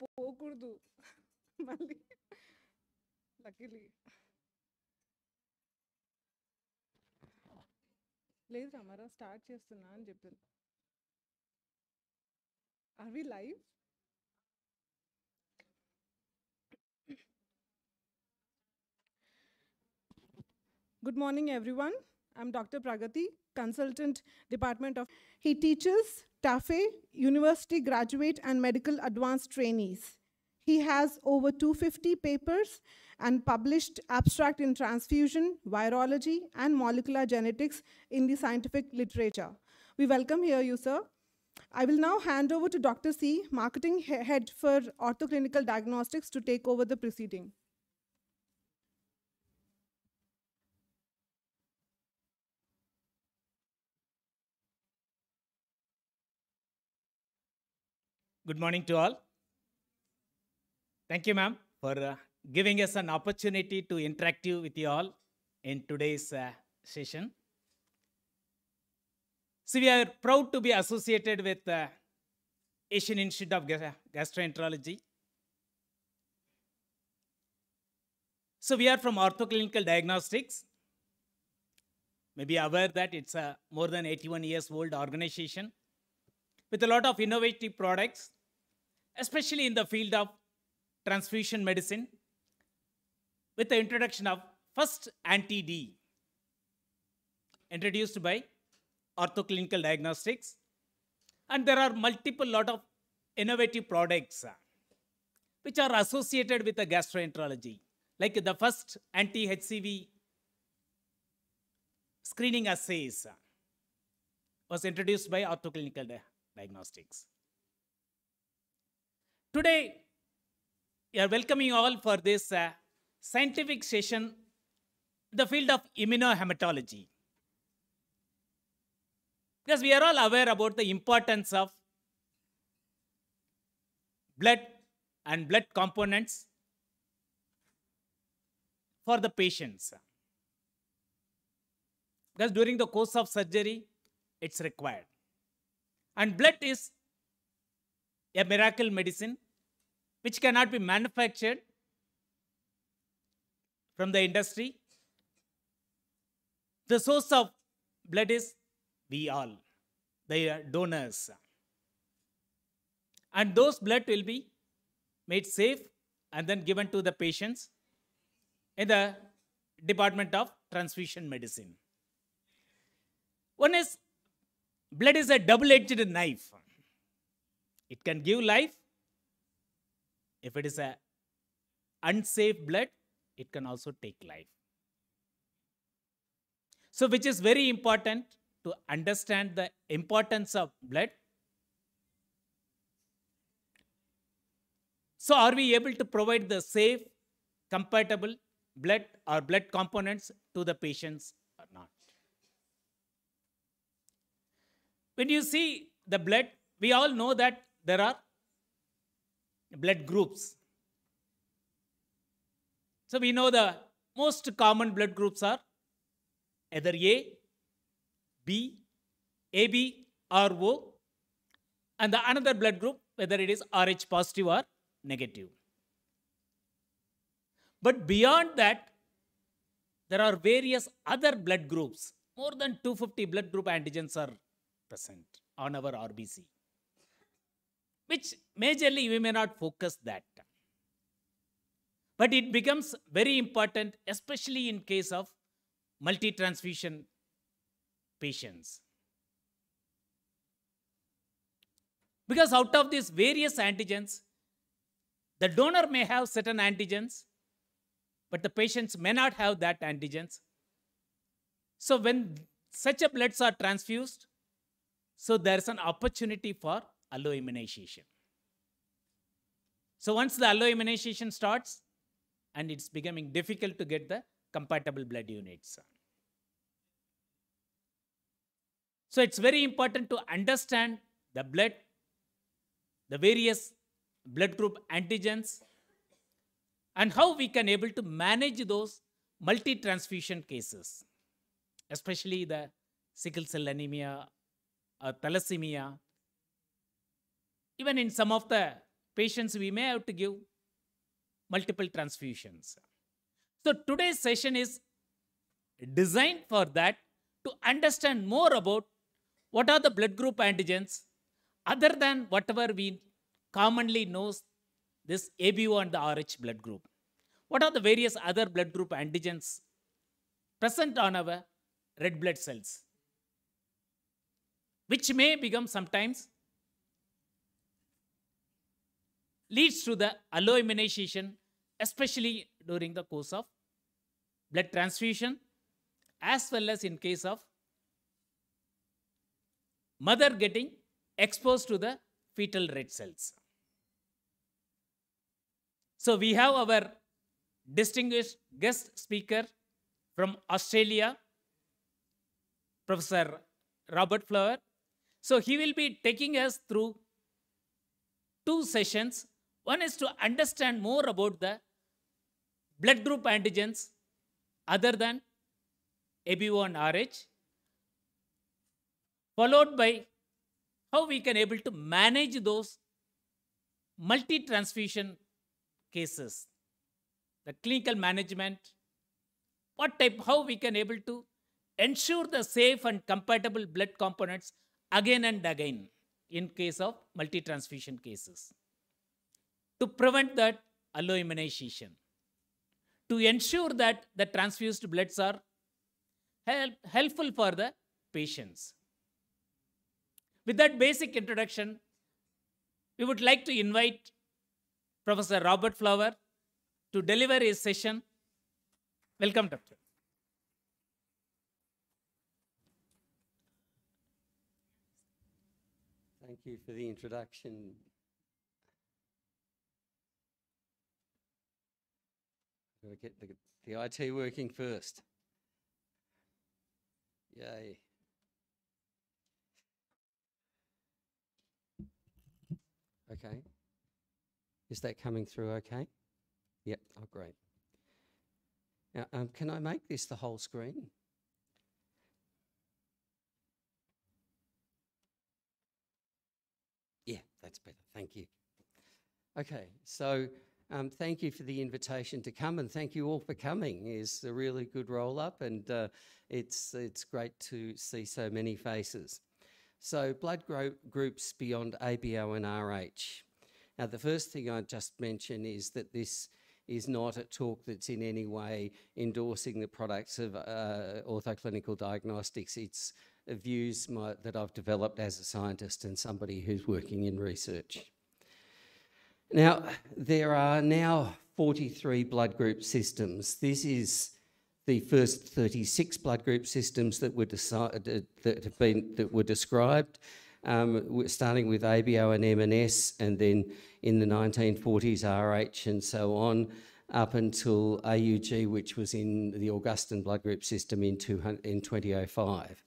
పోకూడదు మళ్ళీ లక్కీలీ లేదు రామారా స్టార్ట్ చేస్తున్నా అని చెప్పింది are we live Good morning, everyone. I'm Dr. Pragati, consultant, Department of. He teaches TAFE, university graduate and medical advanced trainees. He has over 250 papers and published abstract in transfusion, virology, and molecular genetics in the scientific literature. We welcome here you, sir. I will now hand over to Dr. C, marketing head for orthoclinical diagnostics, to take over the proceeding. Good morning to all. Thank you, ma'am, for uh, giving us an opportunity to interact with you all in today's uh, session. So we are proud to be associated with uh, Asian Institute of Gastroenterology. So we are from Orthoclinical Diagnostics. Maybe aware that it's a more than 81 years old organization with a lot of innovative products, especially in the field of transfusion medicine, with the introduction of first anti-D, introduced by Orthoclinical Diagnostics. And there are multiple lot of innovative products uh, which are associated with the gastroenterology, like the first anti-HCV screening assays uh, was introduced by Orthoclinical Di- Diagnostics. Today, we are welcoming all for this uh, scientific session in the field of immunohematology. Because we are all aware about the importance of blood and blood components for the patients. Because during the course of surgery, it's required. And blood is a miracle medicine which cannot be manufactured from the industry. The source of blood is we all, the donors. And those blood will be made safe and then given to the patients in the Department of Transfusion Medicine. One is blood is a double-edged knife. It can give life. If it is a unsafe blood, it can also take life. So, which is very important to understand the importance of blood. So, are we able to provide the safe, compatible blood or blood components to the patients or not? When you see the blood, we all know that there are blood groups. So we know the most common blood groups are either A, B, AB, or O, and the another blood group, whether it is Rh positive or negative. But beyond that, there are various other blood groups. More than 250 blood group antigens are present on our RBC, which majorly we may not focus that. But it becomes very important, especially in case of multi-transfusion patients. Because out of these various antigens, the donor may have certain antigens, but the patients may not have that antigens. So when such a bloods are transfused, so there's an opportunity for alloimmunization. So once the alloimmunization starts, and it's becoming difficult to get the compatible blood units. So it's very important to understand the blood, the various blood group antigens, and how we can able to manage those multi-transfusion cases, especially the sickle cell anemia or thalassemia. Even in some of the patients we may have to give multiple transfusions. So today's session is designed for that to understand more about what are the blood group antigens other than whatever we commonly knows this ABO and the RH blood group. What are the various other blood group antigens present on our red blood cells, which may become sometimes leads to the alloimmunization, especially during the course of blood transfusion, as well as in case of mother getting exposed to the fetal red cells. So we have our distinguished guest speaker from Australia, Professor Robert Flower. So he will be taking us through two sessions. One is to understand more about the blood group antigens other than ABO and RH, followed by how we can able to manage those multi-transfusion cases, the clinical management, what type, how we can able to ensure the safe and compatible blood components again and again in case of multi-transfusion cases. To prevent that alloimmunization. To ensure that the transfused bloods are help, helpful for the patients. With that basic introduction, we would like to invite Professor Robert Flower to deliver his session. Welcome, Doctor. Thank you for the introduction. Gotta get the, the IT working first. Yay. Okay. Is that coming through okay? Yep, oh great. Now, um, can I make this the whole screen? Yeah, that's better. Thank you. Okay, so um, thank you for the invitation to come, and thank you all for coming. It's a really good roll up, and uh, it's it's great to see so many faces. So, blood gro- groups beyond ABO and RH. Now, the first thing I just mention is that this is not a talk that's in any way endorsing the products of uh, orthoclinical diagnostics. It's views my, that I've developed as a scientist and somebody who's working in research. Now, there are now 43 blood group systems. This is the first 36 blood group systems that were decided that have been that were described, um, starting with ABO and MNS, and then in the 1940s RH and so on, up until AUG, which was in the Augustine blood group system in, in 2005.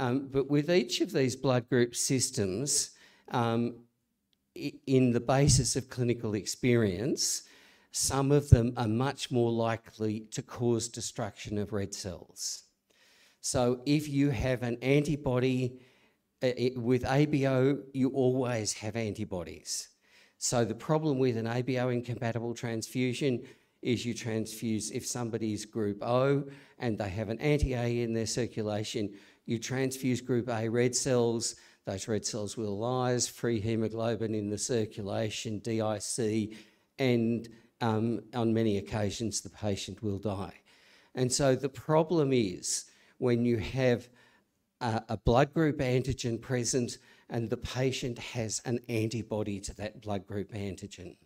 Um, but with each of these blood group systems, um, in the basis of clinical experience, some of them are much more likely to cause destruction of red cells. So if you have an antibody uh, with ABO, you always have antibodies. So the problem with an ABO incompatible transfusion is you transfuse if somebody's group O and they have an anti-A in their circulation, you transfuse group A red cells, those red cells will lyse, free hemoglobin in the circulation, DIC, and um, on many occasions the patient will die. And so the problem is when you have a, a blood group antigen present and the patient has an antibody to that blood group antigen.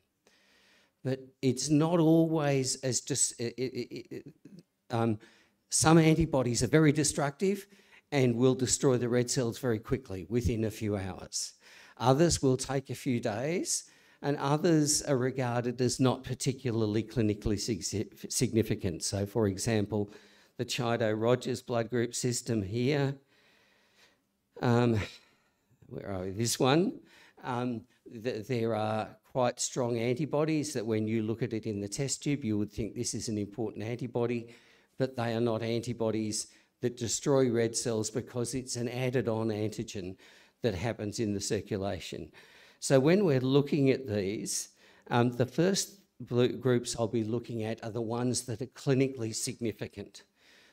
But it's not always as just, um, some antibodies are very destructive and will destroy the red cells very quickly within a few hours. Others will take a few days and others are regarded as not particularly clinically significant. So, for example, the Chido Rogers blood group system here, um, where are we? This one. Um, th there are quite strong antibodies that when you look at it in the test tube, you would think this is an important antibody, but they are not antibodies that destroy red cells because it's an added on antigen that happens in the circulation. So when we're looking at these, um, the first groups I'll be looking at are the ones that are clinically significant,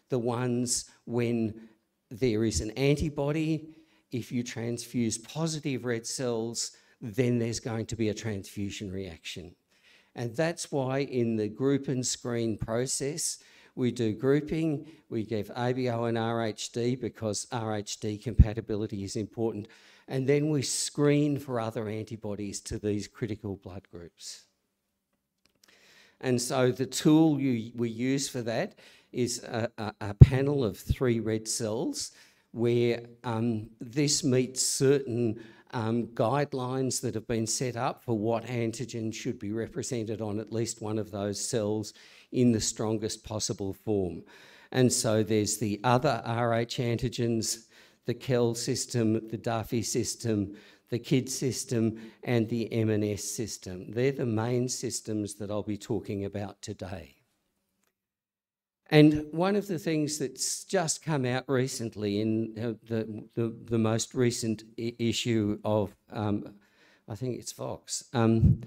the ones when there is an antibody. If you transfuse positive red cells, then there's going to be a transfusion reaction. And that's why in the group and screen process, we do grouping, we give ABO and RHD because RHD compatibility is important, and then we screen for other antibodies to these critical blood groups. And so the tool you, we use for that is a, a, a panel of three red cells where um, this meets certain um, guidelines that have been set up for what antigen should be represented on at least one of those cells in the strongest possible form. And so there's the other RH antigens, the KEL system, the Duffy system, the Kidd system, and the MNS system. They're the main systems that I'll be talking about today. And one of the things that's just come out recently in uh, the, the, the, most recent issue of, um, I think it's Vox, um,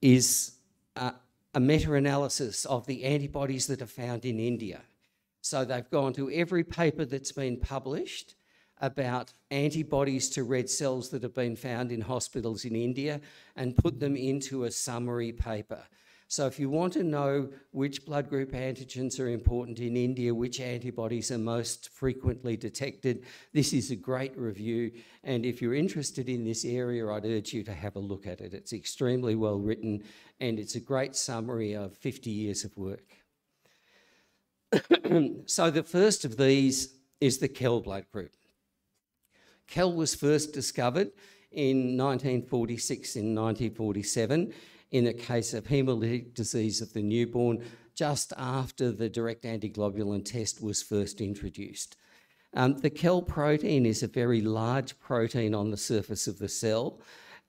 is uh, a meta-analysis of the antibodies that are found in India. So they've gone to every paper that's been published about antibodies to red cells that have been found in hospitals in India and put them into a summary paper. So if you want to know which blood group antigens are important in India, which antibodies are most frequently detected, this is a great review. And if you're interested in this area, I'd urge you to have a look at it. It's extremely well written and it's a great summary of 50 years of work. so the first of these is the KEL blood group. KEL was first discovered in 1946 and 1947 in a case of hemolytic disease of the newborn just after the direct antiglobulin test was first introduced. Um, the KEL protein is a very large protein on the surface of the cell,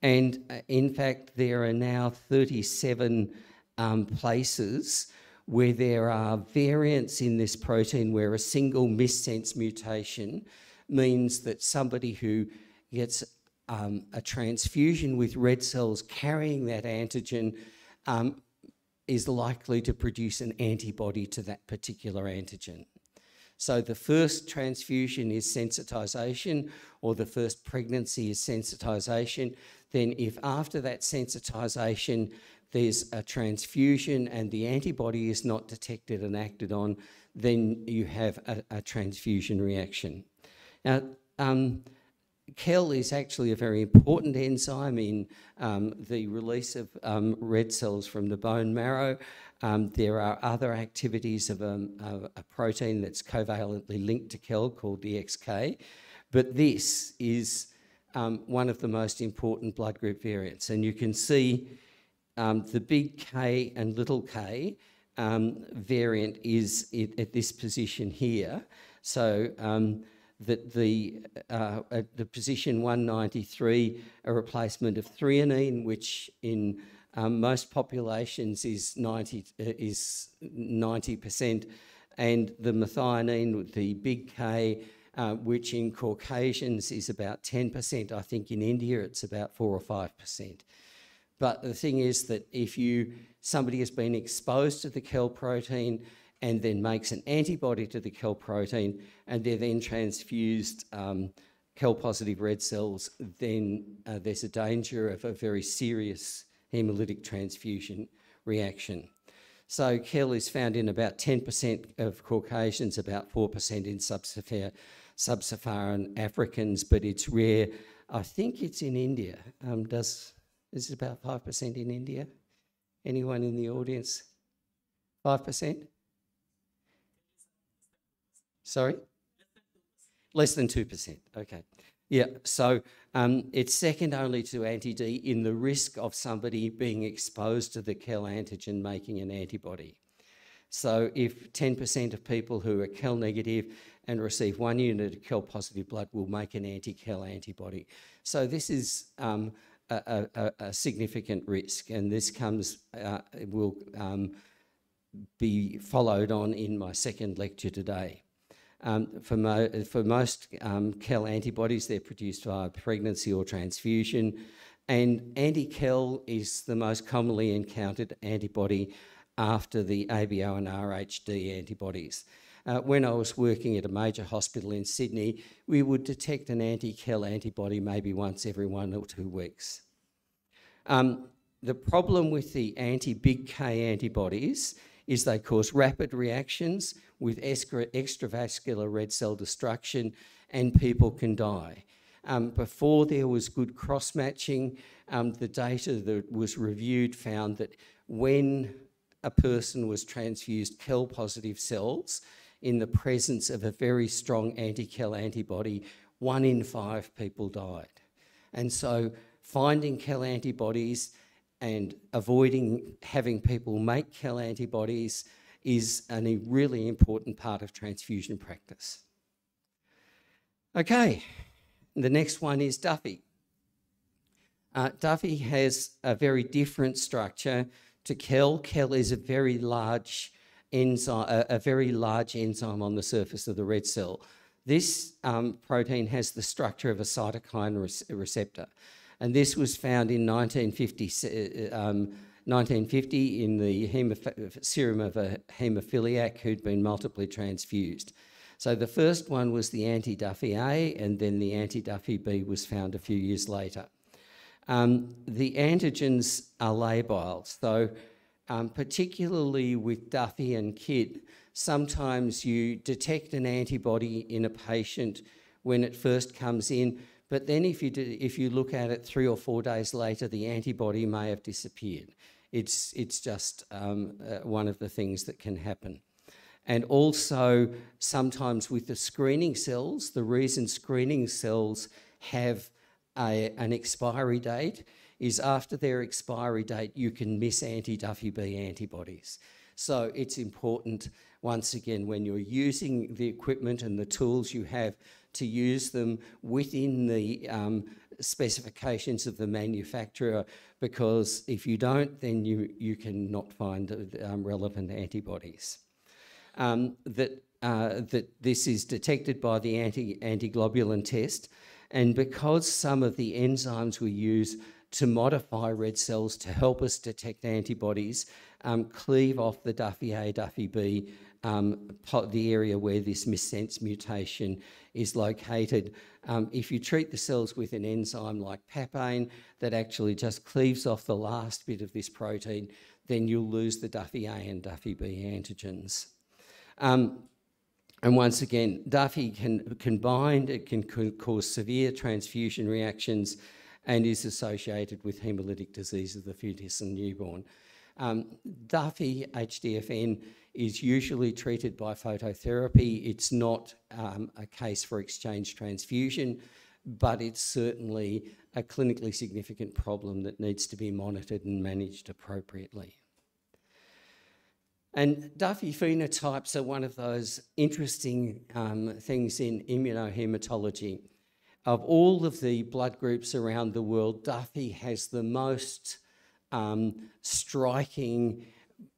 and uh, in fact, there are now 37 um, places where there are variants in this protein where a single missense mutation means that somebody who gets um, a transfusion with red cells carrying that antigen um, is likely to produce an antibody to that particular antigen. So the first transfusion is sensitization, or the first pregnancy is sensitization. Then, if after that sensitization there's a transfusion and the antibody is not detected and acted on, then you have a, a transfusion reaction. Now, um, KEL is actually a very important enzyme in um, the release of um, red cells from the bone marrow. Um, there are other activities of a, a, protein that's covalently linked to KEL called DXK, but this is um, one of the most important blood group variants. And you can see um, the big K and little k um, variant is at this position here. So that the, uh, at the position 193, a replacement of threonine, which in um, most populations is 90 uh, is 90%, and the methionine, the big K, uh, which in Caucasians is about 10%. I think in India it's about four or five percent. But the thing is that if you somebody has been exposed to the KEL protein and then makes an antibody to the KEL protein, and they're then transfused um, KEL positive red cells, then uh, there's a danger of a very serious hemolytic transfusion reaction. So KEL is found in about 10% of Caucasians, about 4% in sub-Saharan Africans, but it's rare. I think it's in India. Um, does is it about 5% in India? Anyone in the audience? 5%? Sorry? Less than 2%. Okay. Yeah, so um, it's second only to anti-D in the risk of somebody being exposed to the KEL antigen making an antibody. So if 10% of people who are KEL negative and receive one unit of KEL positive blood will make an anti-KEL antibody. So this is um, a, a, a, significant risk and this comes, uh, will um, be followed on in my second lecture today. Um, for, mo for, most um, KEL antibodies, they're produced via pregnancy or transfusion. And anti-KEL is the most commonly encountered antibody after the ABO and RHD antibodies. Uh, when I was working at a major hospital in Sydney, we would detect an anti-KEL antibody maybe once every one or two weeks. Um, the problem with the anti-big K antibodies is they cause rapid reactions with extra, extravascular red cell destruction and people can die. Um, before there was good cross matching, um, the data that was reviewed found that when a person was transfused KEL positive cells in the presence of a very strong anti KEL antibody, one in five people died. And so finding KEL antibodies and avoiding having people make KEL antibodies is a really important part of transfusion practice. Okay, the next one is Duffy. Uh, Duffy has a very different structure to KEL. KEL is a very large enzyme, a, a very large enzyme on the surface of the red cell. This um, protein has the structure of a cytokine re receptor. And this was found in 1950, um, 1950 in the serum of a haemophiliac who'd been multiply transfused. So the first one was the anti-Duffy A, and then the anti-Duffy B was found a few years later. Um, the antigens are labile, so um, particularly with Duffy and Kidd, sometimes you detect an antibody in a patient when it first comes in, but then if you, do, if you look at it three or four days later, the antibody may have disappeared. It's, it's just um, uh, one of the things that can happen. And also, sometimes with the screening cells, the reason screening cells have a, an expiry date is after their expiry date, you can miss anti-Duffy B antibodies. So it's important, once again, when you're using the equipment and the tools you have to use them within the um, specifications of the manufacturer because if you don't, then you, you cannot find um, relevant antibodies. Um, that, uh, that this is detected by the anti, antiglobulin test and because some of the enzymes we use to modify red cells to help us detect antibodies um, cleave off the Duffy A, Duffy B, um, the area where this missense mutation is located. Um, if you treat the cells with an enzyme like papain that actually just cleaves off the last bit of this protein, then you'll lose the Duffy A and Duffy B antigens. Um, and once again, Duffy can, can bind, it can cause severe transfusion reactions and is associated with hemolytic disease of the fetus and newborn. Um, Duffy HDFN is usually treated by phototherapy. It's not um, a case for exchange transfusion, but it's certainly a clinically significant problem that needs to be monitored and managed appropriately. And Duffy phenotypes are one of those interesting um, things in immunohematology. Of all of the blood groups around the world, Duffy has the most um, striking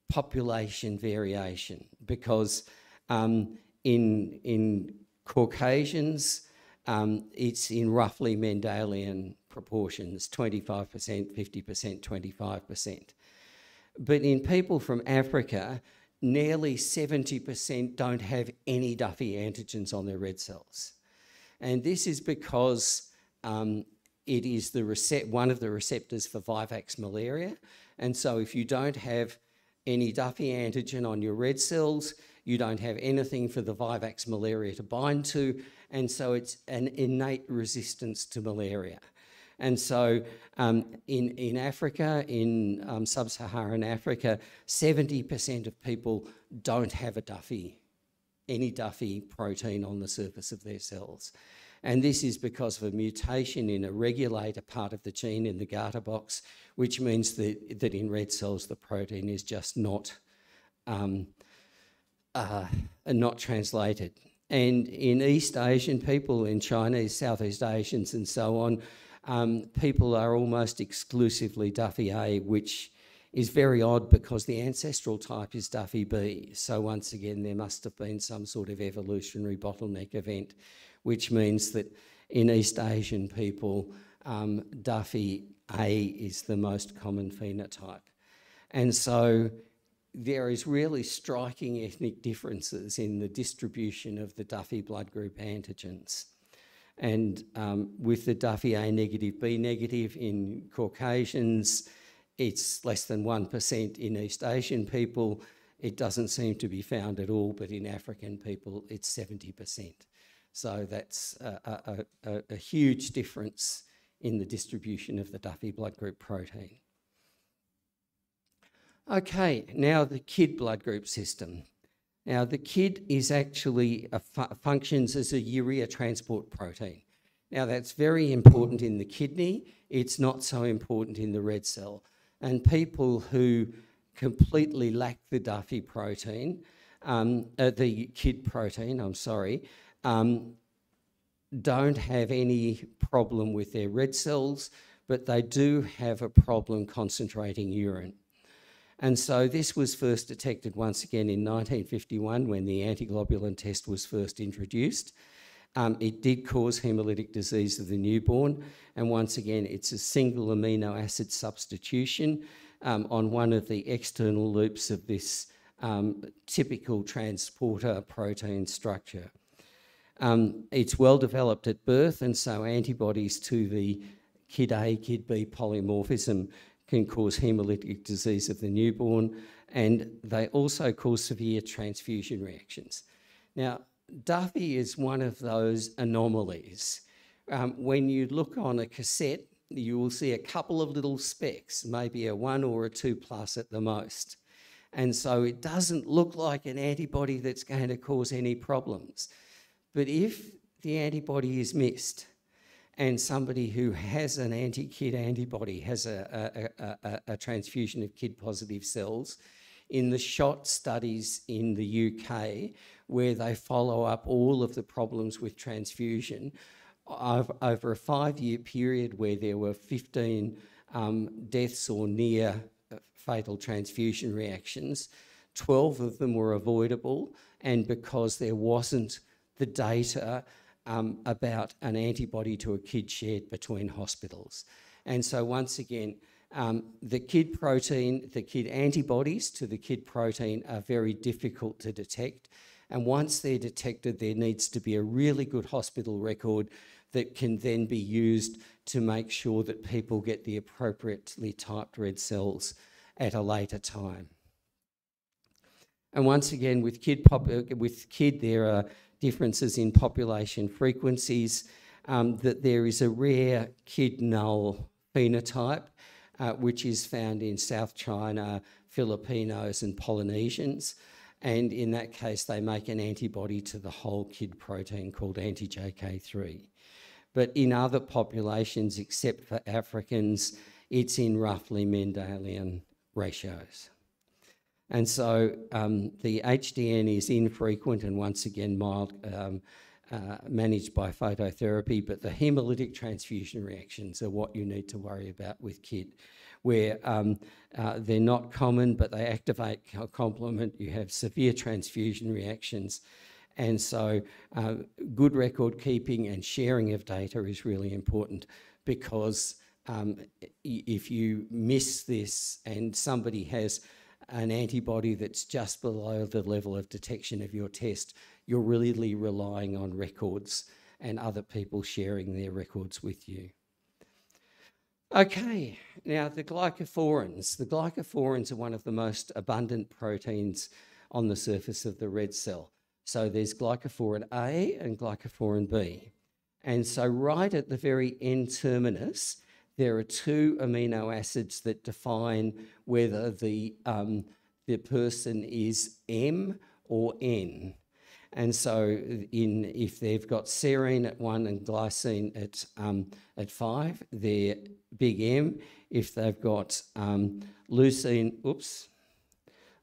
population variation because um, in, in Caucasians, um, it's in roughly Mendelian proportions 25%, 50%, 25%. But in people from Africa, nearly 70% don't have any Duffy antigens on their red cells. And this is because um, it is the one of the receptors for Vivax malaria. And so if you don't have any Duffy antigen on your red cells, you don't have anything for the Vivax malaria to bind to, and so it's an innate resistance to malaria. And so um, in, in Africa, in um, sub-Saharan Africa, 70% of people don't have a Duffy, any Duffy protein on the surface of their cells. And this is because of a mutation in a regulator part of the gene in the GATA box, which means that, that in red cells the protein is just not, um, uh, not translated. And in East Asian people, in Chinese, Southeast Asians and so on, um, people are almost exclusively Duffy A, which is very odd because the ancestral type is Duffy B. So once again, there must have been some sort of evolutionary bottleneck event which means that in East Asian people, um, Duffy A is the most common phenotype. And so there is really striking ethnic differences in the distribution of the Duffy blood group antigens. And um, with the Duffy A negative, B negative in Caucasians, it's less than 1% in East Asian people. It doesn't seem to be found at all, but in African people, it's 70%. So that's a, a, a, huge difference in the distribution of the Duffy blood group protein. Okay, now the Kidd blood group system. Now the Kidd is actually fu functions as a urea transport protein. Now that's very important in the kidney. It's not so important in the red cell. And people who completely lack the Duffy protein, um, uh, the Kidd protein, I'm sorry, um, don't have any problem with their red cells, but they do have a problem concentrating urine. And so this was first detected once again in 1951 when the antiglobulin test was first introduced. Um, it did cause hemolytic disease of the newborn, and once again, it's a single amino acid substitution um, on one of the external loops of this um, typical transporter protein structure. Um, it's well developed at birth, and so antibodies to the Kidd A, Kidd B polymorphism can cause hemolytic disease of the newborn, and they also cause severe transfusion reactions. Now, Duffy is one of those anomalies. Um, when you look on a cassette, you will see a couple of little specks, maybe a one or a two plus at the most. And so it doesn't look like an antibody that's going to cause any problems. But if the antibody is missed and somebody who has an anti-Kidd antibody has a, a, a, a, transfusion of Kidd positive cells, in the SHOT studies in the UK, where they follow up all of the problems with transfusion, over a five-year period where there were 15 um, deaths or near uh, fatal transfusion reactions, 12 of them were avoidable, and because there wasn't the data um, about an antibody to a Kidd shared between hospitals. And so once again, um, the Kidd protein, the Kidd antibodies to the Kidd protein are very difficult to detect. And once they're detected, there needs to be a really good hospital record that can then be used to make sure that people get the appropriately typed red cells at a later time. And once again, with Kidd, pop, with Kidd there are differences in population frequencies, um, that there is a rare Kidd null phenotype, uh, which is found in South China, Filipinos and Polynesians. And in that case, they make an antibody to the whole Kidd protein called anti-JK3. But in other populations, except for Africans, it's in roughly Mendelian ratios. And so um, the HDN is infrequent and once again mild, um, uh, managed by phototherapy, but the hemolytic transfusion reactions are what you need to worry about with Kidd, where um, uh, they're not common, but they activate complement. You have severe transfusion reactions. And so uh, good record keeping and sharing of data is really important because um, if you miss this and somebody has an antibody that's just below the level of detection of your test, you're really relying on records and other people sharing their records with you. Okay, now the glycophorins. The glycophorins are one of the most abundant proteins on the surface of the red cell. So there's glycophorin A and glycophorin B. And so right at the very end terminus, there are two amino acids that define whether the, um, the person is M or N. And so in, if they've got serine at one and glycine at, um, at five, they're big M. If they've got um, leucine, oops,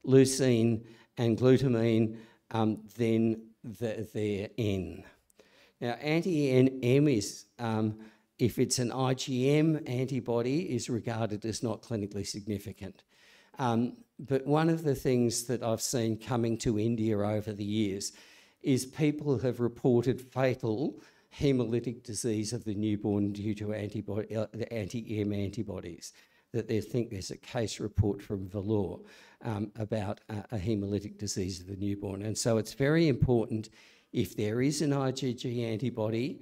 leucine and glutamine, um, then the, they're N. Now, anti-M is um, if it's an IgM antibody, is regarded as not clinically significant. Um, but one of the things that I've seen coming to India over the years is people have reported fatal hemolytic disease of the newborn due to antibody, uh, the anti-M antibodies. That they think there's a case report from Vellore um, about a, a hemolytic disease of the newborn. And so it's very important if there is an IgG antibody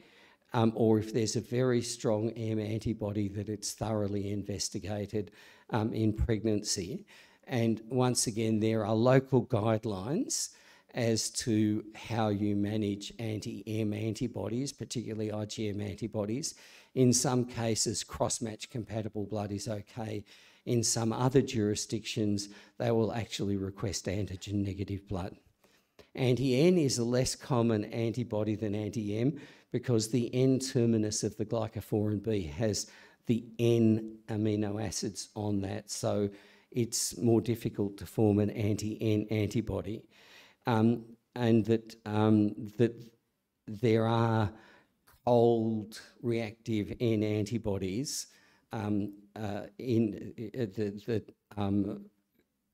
um, or if there's a very strong M antibody that it's thoroughly investigated um, in pregnancy. And once again, there are local guidelines as to how you manage anti-M antibodies, particularly IgM antibodies. In some cases, cross-match compatible blood is okay. In some other jurisdictions, they will actually request antigen negative blood. Anti-N is a less common antibody than anti-M because the N terminus of the glycophorin B has the N amino acids on that. So it's more difficult to form an anti-N antibody um, and that, um, that there are cold reactive N antibodies um, uh, in, uh, that, that um,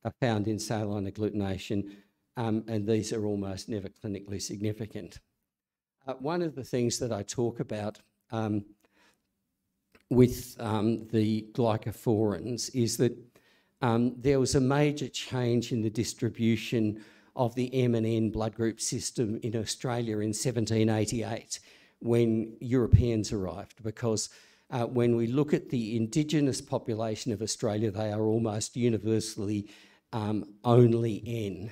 are found in saline agglutination, um, and these are almost never clinically significant. Uh, one of the things that I talk about um, with the glycophorins is that there was a major change in the distribution of the M and N blood group system in Australia in 1788 when Europeans arrived because uh, when we look at the indigenous population of Australia, they are almost universally um, only N.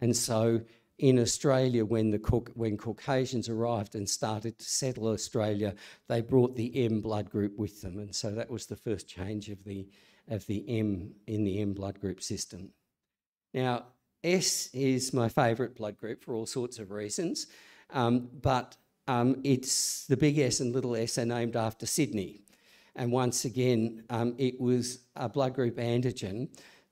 And so in Australia, when, the when Caucasians arrived and started to settle Australia, they brought the M blood group with them. And so that was the first change of the, of the M in the M blood group system. Now, S is my favourite blood group for all sorts of reasons, um, but um, it's the big S and little s are named after Sydney. And once again, um, it was a blood group antigen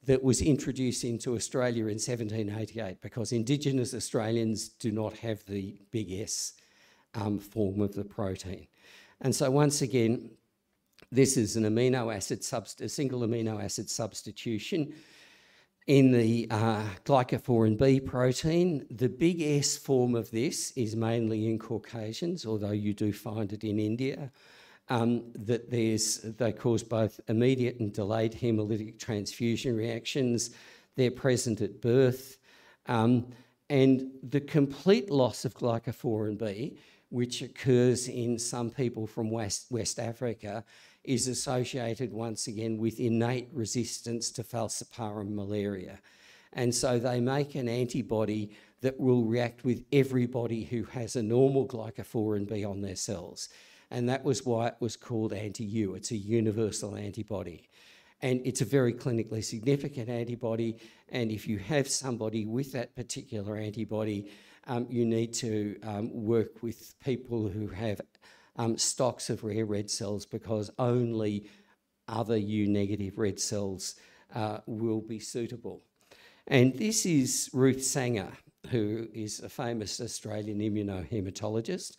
that was introduced into Australia in 1788 because Indigenous Australians do not have the big S um, form of the protein. And so once again, this is an amino acid, a single amino acid substitution in the uh, glycophorin B protein, the big S form of this is mainly in Caucasians, although you do find it in India. Um, that there's they cause both immediate and delayed hemolytic transfusion reactions. They're present at birth, um, and the complete loss of glycophorin B, which occurs in some people from West West Africa, is associated once again with innate resistance to falciparum malaria. And so they make an antibody that will react with everybody who has a normal glycophorin B on their cells. And that was why it was called anti-U. It's a universal antibody. And it's a very clinically significant antibody. And if you have somebody with that particular antibody, um, you need to um, work with people who have um, stocks of rare red cells because only other U negative red cells uh, will be suitable. And this is Ruth Sanger, who is a famous Australian immunohematologist,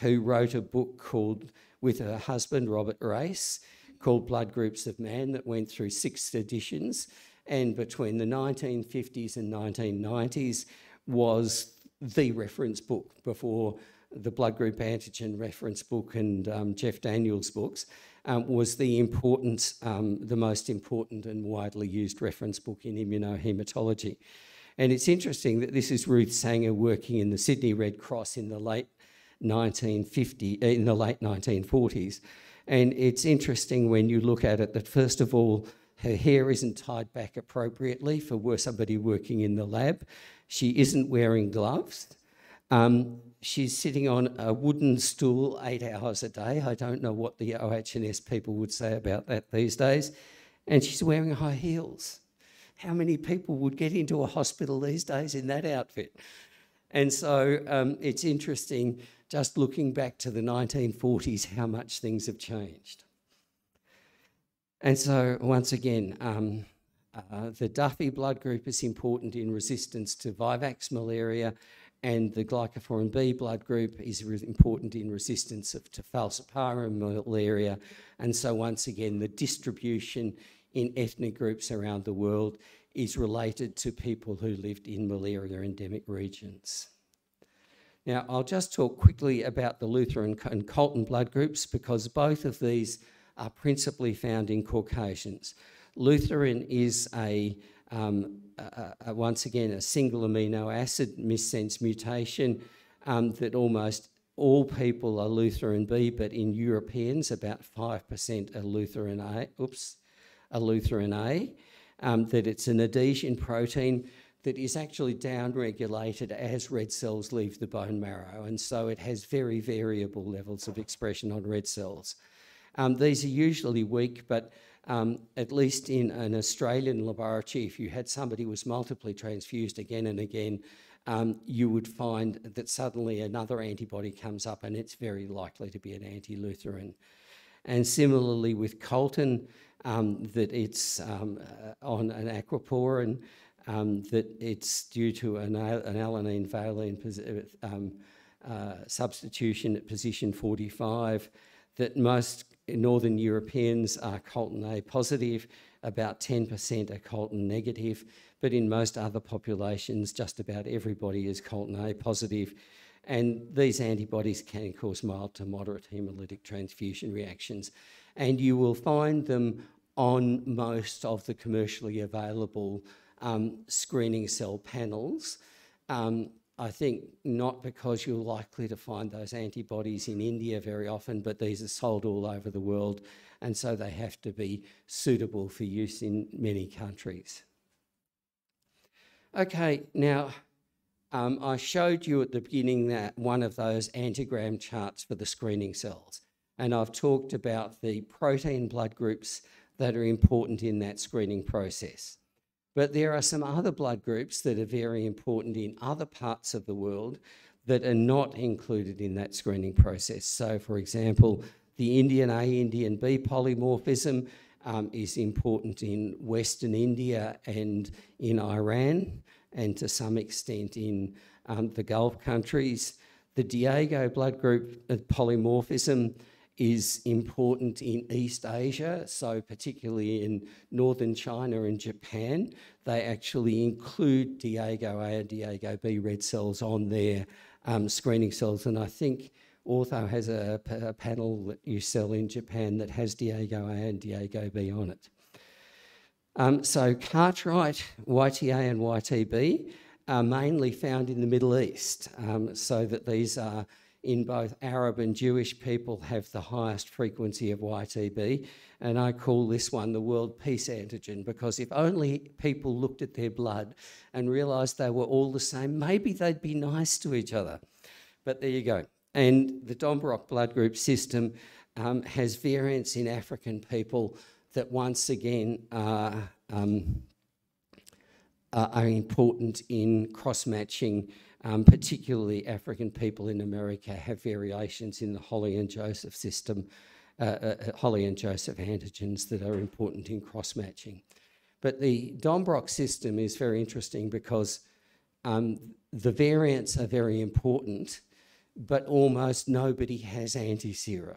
who wrote a book called, with her husband Robert Race, called Blood Groups of Man, that went through six editions. And between the 1950s and 1990s was the reference book before the blood group antigen reference book and um, Geoff Daniels' books, um, was the important, um, the most important and widely used reference book in immunohematology. And it's interesting that this is Ruth Sanger working in the Sydney Red Cross in the late 1950, uh, in the late 1940s. And it's interesting when you look at it that first of all, her hair isn't tied back appropriately for somebody working in the lab. She isn't wearing gloves. Um, she's sitting on a wooden stool eight hours a day. I don't know what the OHS people would say about that these days. And she's wearing high heels. How many people would get into a hospital these days in that outfit? And so um, it's interesting just looking back to the 1940s how much things have changed. And so, once again, um, uh, the Duffy blood group is important in resistance to Vivax malaria and the glycophorin B blood group is important in resistance of, to falciparum malaria. And so once again, the distribution in ethnic groups around the world is related to people who lived in malaria endemic regions. Now, I'll just talk quickly about the Lutheran and Colton blood groups because both of these are principally found in Caucasians. Lutheran is a, um, a, a once again a single amino acid missense mutation um, that almost all people are Lutheran B, but in Europeans, about 5% are Lutheran A. Oops, a Lutheran A. Um, that it's an adhesion protein that is actually downregulated as red cells leave the bone marrow, and so it has very variable levels of expression on red cells. Um, these are usually weak, but um, at least in an Australian laboratory, if you had somebody who was multiply transfused again and again, um, you would find that suddenly another antibody comes up and it's very likely to be an anti-Lutheran. And similarly with Colton, um, that it's um, uh, on an aquaporin, um, that it's due to an, an alanine valine um, uh, substitution at position 45, that most Northern Europeans are Colton A positive, about 10% are Colton negative, but in most other populations, just about everybody is Colton A positive. And these antibodies can cause mild to moderate hemolytic transfusion reactions. And you will find them on most of the commercially available um, screening cell panels. Um, I think not because you're likely to find those antibodies in India very often, but these are sold all over the world, and so they have to be suitable for use in many countries. Okay, now um, I showed you at the beginning that one of those antigram charts for the screening cells, and I've talked about the protein blood groups that are important in that screening process. But there are some other blood groups that are very important in other parts of the world that are not included in that screening process. So, for example, the Indian A, Indian B polymorphism um, is important in Western India and in Iran, and to some extent in um, the Gulf countries. The Diego blood group uh, polymorphism is important in East Asia, so particularly in northern China and Japan. They actually include Diego A and Diego B red cells on their um, screening cells, and I think Ortho has a, panel that you sell in Japan that has Diego A and Diego B on it. Um, so Cartwright, YTA and YTB are mainly found in the Middle East, um, so that these are in both Arab and Jewish people have the highest frequency of YTB. And I call this one the world peace antigen because if only people looked at their blood and realised they were all the same, maybe they'd be nice to each other. But there you go. And the Dombrock blood group system um, has variants in African people that once again are, um, are important in cross matching. Um, particularly African people in America have variations in the Holley and Joseph system, uh, uh, uh Holley and Joseph antigens that are important in cross matching. But the Dombrock system is very interesting because um, the variants are very important but almost nobody has anti-sera.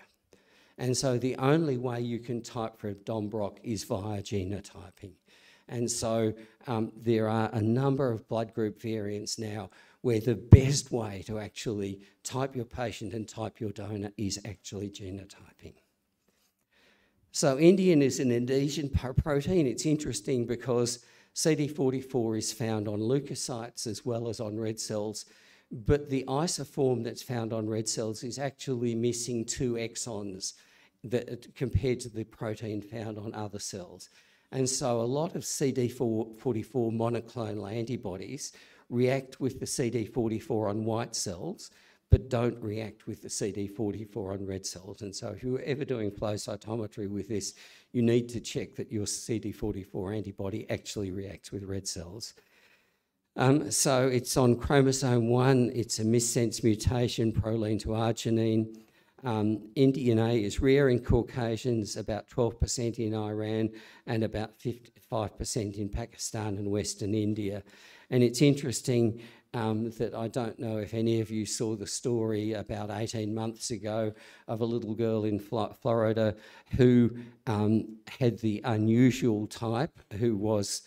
And so the only way you can type for Dombrock is via genotyping. And so um, there are a number of blood group variants now where the best way to actually type your patient and type your donor is actually genotyping. So Indian is an adhesion protein. It's interesting because CD44 is found on leukocytes as well as on red cells, but the isoform that's found on red cells is actually missing two exons that, compared to the protein found on other cells. And so a lot of CD44 monoclonal antibodies react with the CD44 on white cells, but don't react with the CD44 on red cells. And so if you're ever doing flow cytometry with this, you need to check that your CD44 antibody actually reacts with red cells. Um, so it's on chromosome 1, it's a missense mutation, proline to arginine. Um, Indian A is rare in Caucasians, about 12% in Iran, and about 55% in Pakistan and Western India. And it's interesting um, that I don't know if any of you saw the story about 18 months ago of a little girl in Florida who um, had the unusual type, who was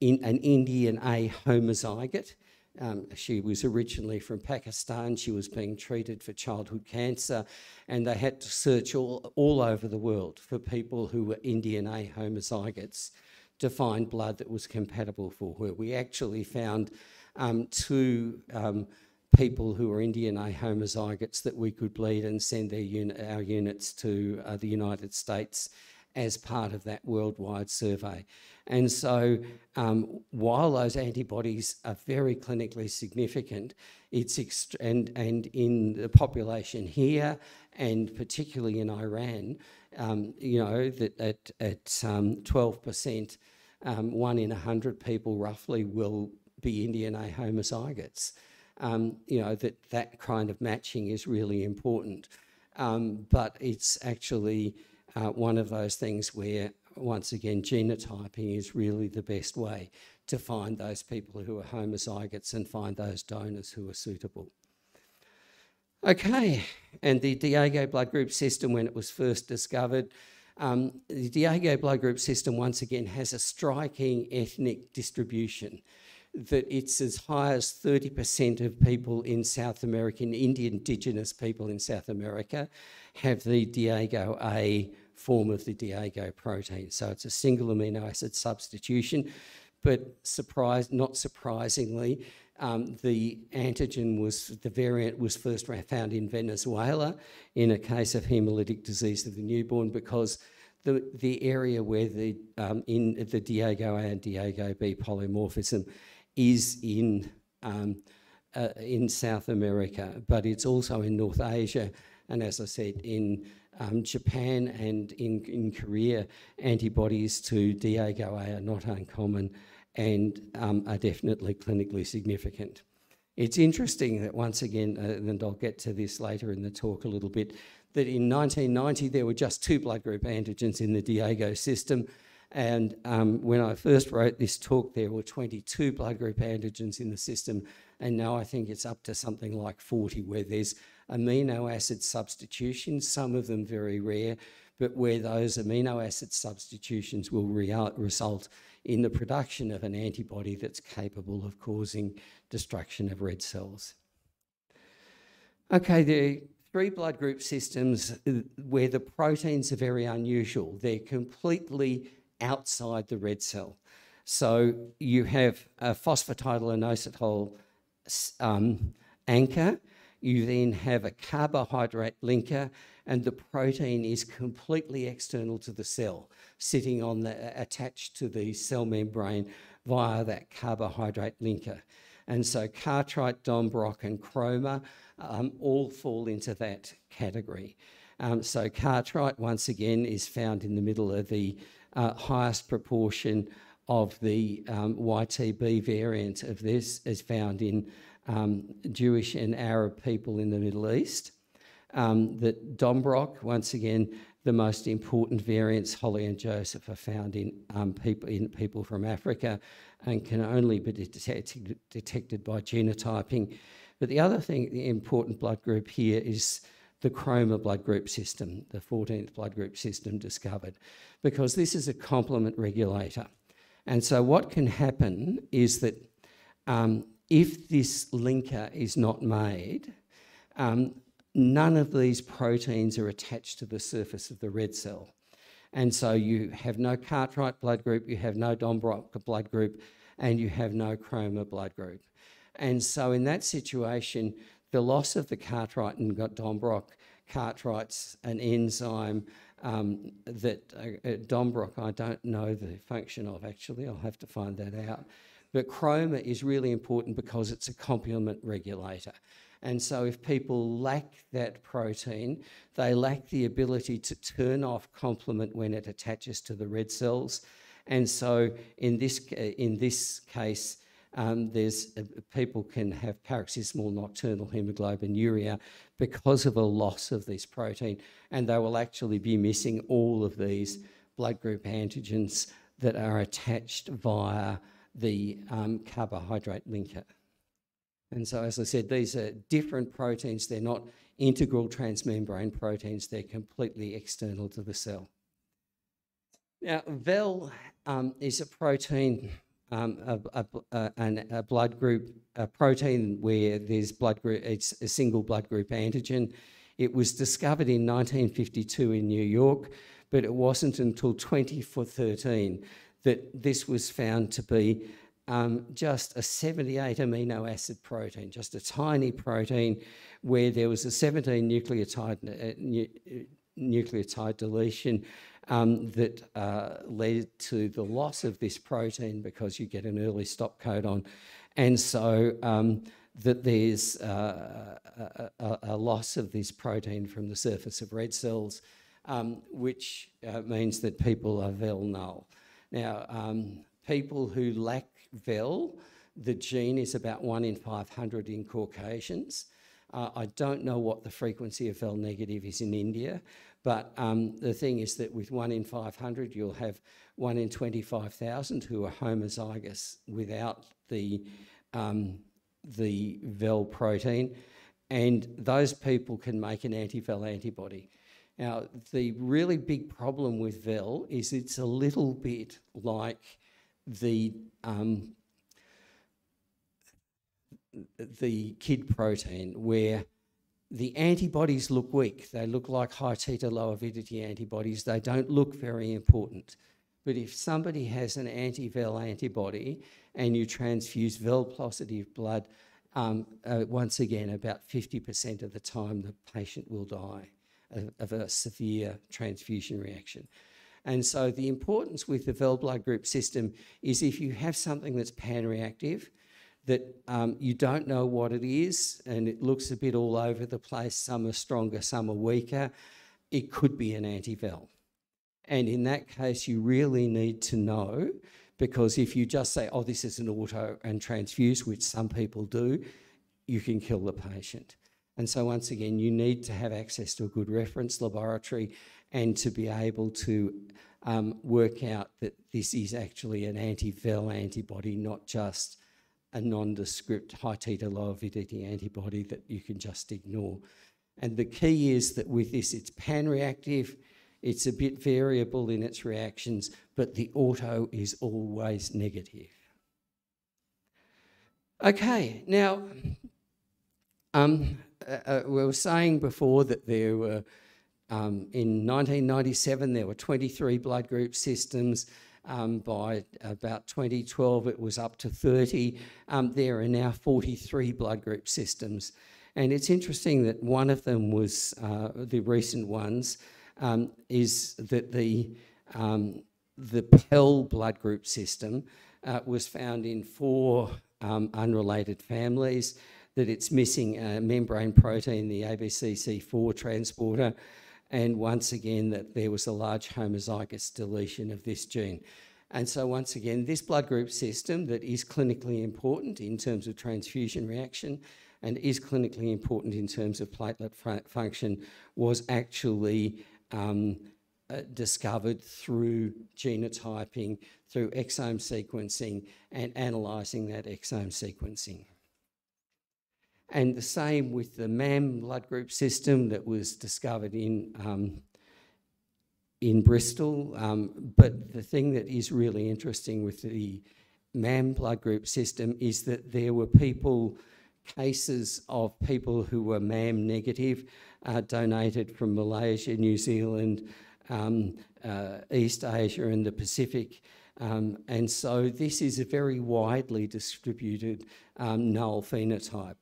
in an Indian A homozygote, Um, she was originally from Pakistan. She was being treated for childhood cancer, and they had to search all, all over the world for people who were Indian A homozygotes to find blood that was compatible for her. We actually found um, two um, people who were Indian A homozygotes that we could bleed and send their uni- our units to uh, the United States as part of that worldwide survey. And so, um, while those antibodies are very clinically significant, it's and, and in the population here, and particularly in Iran, um, you know, that at, at 12%, um, um, one in a 100 people roughly will be Indian A homozygotes. Um, you know, that that kind of matching is really important. Um, but it's actually uh, one of those things where, once again, genotyping is really the best way to find those people who are homozygotes and find those donors who are suitable. Okay, and the Diego blood group system, when it was first discovered, um, the Diego blood group system once again has a striking ethnic distribution. That it's as high as 30% of people in South American, Indian indigenous people in South America, have the Diego A form of the Diego protein. So it's a single amino acid substitution, but surprise, not surprisingly, um, the antigen was, the variant was first found in Venezuela in a case of hemolytic disease of the newborn because the, the area where the, um, in the Diego A and Diego B polymorphism is in, um, uh, in South America, but it's also in North Asia, and as I said, in um, Japan and in, in Korea, antibodies to Diego A are not uncommon and um, are definitely clinically significant. It's interesting that once again, uh, and I'll get to this later in the talk a little bit, that in 1990 there were just two blood group antigens in the Diego system. And um, when I first wrote this talk, there were 22 blood group antigens in the system. And now I think it's up to something like 40, where there's amino acid substitutions, some of them very rare, but where those amino acid substitutions will re result in the production of an antibody that's capable of causing destruction of red cells. Okay, the three blood group systems uh, where the proteins are very unusual. They're completely outside the red cell. So you have a phosphatidylinositol um, anchor, you then have a carbohydrate linker, and the protein is completely external to the cell, sitting on the attached to the cell membrane via that carbohydrate linker. And so Cartwright, Dombrock, and Cromer um, all fall into that category. Um, so Cartwright, once again, is found in the middle of the uh, highest proportion of the um, YTB variant of this is found in um, Jewish and Arab people in the Middle East. Um, that Dombrock, once again, the most important variants, Holley and Joseph, are found in, um, people, in people from Africa and can only be detected, detected by genotyping. But the other thing, the important blood group here is the Cromer blood group system, the 14th blood group system discovered, because this is a complement regulator. And so, what can happen is that um, if this linker is not made, um, none of these proteins are attached to the surface of the red cell. And so you have no Cartwright blood group, you have no Dombrock blood group, and you have no Cromer blood group. And so in that situation, the loss of the Cartwright and Dombrock, Cartwright's an enzyme um, that uh, uh, Dombrock, I don't know the function of actually, I'll have to find that out. But Cromer is really important because it's a complement regulator. And so, if people lack that protein, they lack the ability to turn off complement when it attaches to the red cells. And so, in this, in this case, um, there's uh, people can have paroxysmal nocturnal hemoglobinuria because of a loss of this protein, and they will actually be missing all of these blood group antigens that are attached via the um, carbohydrate linker. And so, as I said, these are different proteins. They're not integral transmembrane proteins, they're completely external to the cell. Now, VEL um, is a protein um, a, a, a, a blood group, a protein where there's blood group, it's a single blood group antigen. It was discovered in 1952 in New York, but it wasn't until 2013 that this was found to be um, just a 78 amino acid protein, just a tiny protein where there was a 17 nucleotide, uh, nu nucleotide deletion um, that uh, led to the loss of this protein because you get an early stop codon. And so um, that there's uh, a, a, loss of this protein from the surface of red cells, um, which uh, means that people are VEL null. Now, um, people who lack VEL, the gene is about 1 in 500 in Caucasians. Uh, I don't know what the frequency of VEL negative is in India, but um, the thing is that with 1 in 500, you'll have 1 in 25,000 who are homozygous without the, um, the VEL protein, and those people can make an anti-VEL antibody. Now, the really big problem with VEL is it's a little bit like the um, the Kidd protein, where the antibodies look weak. They look like high titer low avidity antibodies. They don't look very important. But if somebody has an anti-VEL antibody and you transfuse VEL positive blood, um, uh, once again, about 50% of the time the patient will die of, of a severe transfusion reaction. And so the importance with the VEL blood group system is if you have something that's pan-reactive, that um, you don't know what it is and it looks a bit all over the place, some are stronger, some are weaker, it could be an anti-VEL. And in that case, you really need to know because if you just say, oh, this is an auto and transfuse, which some people do, you can kill the patient. And so once again, you need to have access to a good reference laboratory and to be able to um, work out that this is actually an anti-VEL antibody, not just a nondescript high titer low avidity antibody that you can just ignore. And the key is that with this, it's pan-reactive, it's a bit variable in its reactions, but the auto is always negative. Okay, now, um, uh, uh, we were saying before that there were, um, in 1997, there were 23 blood group systems. Um, by about 2012, it was up to 30. Um, there are now 43 blood group systems. And it's interesting that one of them was uh, the recent ones um, is that the, um, the PEL blood group system uh, was found in four um, unrelated families, that it's missing a membrane protein, the ABCC4 transporter, and once again that there was a large homozygous deletion of this gene. And so once again, this blood group system that is clinically important in terms of transfusion reaction and is clinically important in terms of platelet function was actually um, uh, discovered through genotyping, through exome sequencing and analysing that exome sequencing. And the same with the MAM blood group system that was discovered in, um, in Bristol. Um, but the thing that is really interesting with the MAM blood group system is that there were people, cases of people who were MAM negative, uh, donated from Malaysia, New Zealand, um, uh, East Asia and the Pacific. Um, and so this is a very widely distributed um, null phenotype.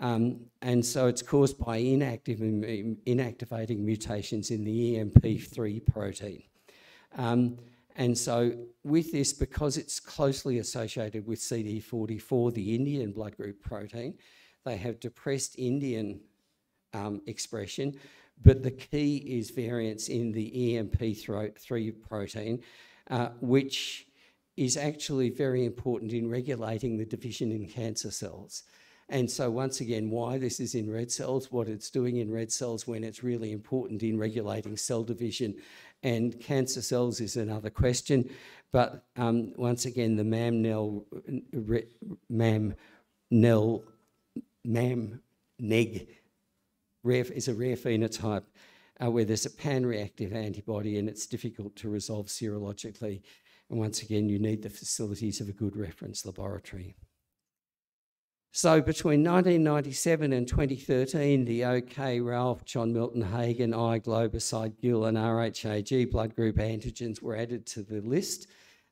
Um, and so it's caused by inactive, inactivating mutations in the EMP3 protein. Um, and so with this, because it's closely associated with CD44, the Indian blood group protein, they have depressed Indian um, expression, but the key is variants in the EMP3 protein, uh, which is actually very important in regulating the division in cancer cells. And so once again, why this is in red cells, what it's doing in red cells when it's really important in regulating cell division and cancer cells is another question. But um, once again, the MAM-NEL, MAM-NEL, MAM-NEG rare, is a rare phenotype uh, where there's a pan-reactive antibody and it's difficult to resolve serologically. And once again, you need the facilities of a good reference laboratory. So between 1997 and 2013, the OK, RAPH, John Milton Hagen, I, Globoside, GIL, and RHAG blood group antigens were added to the list.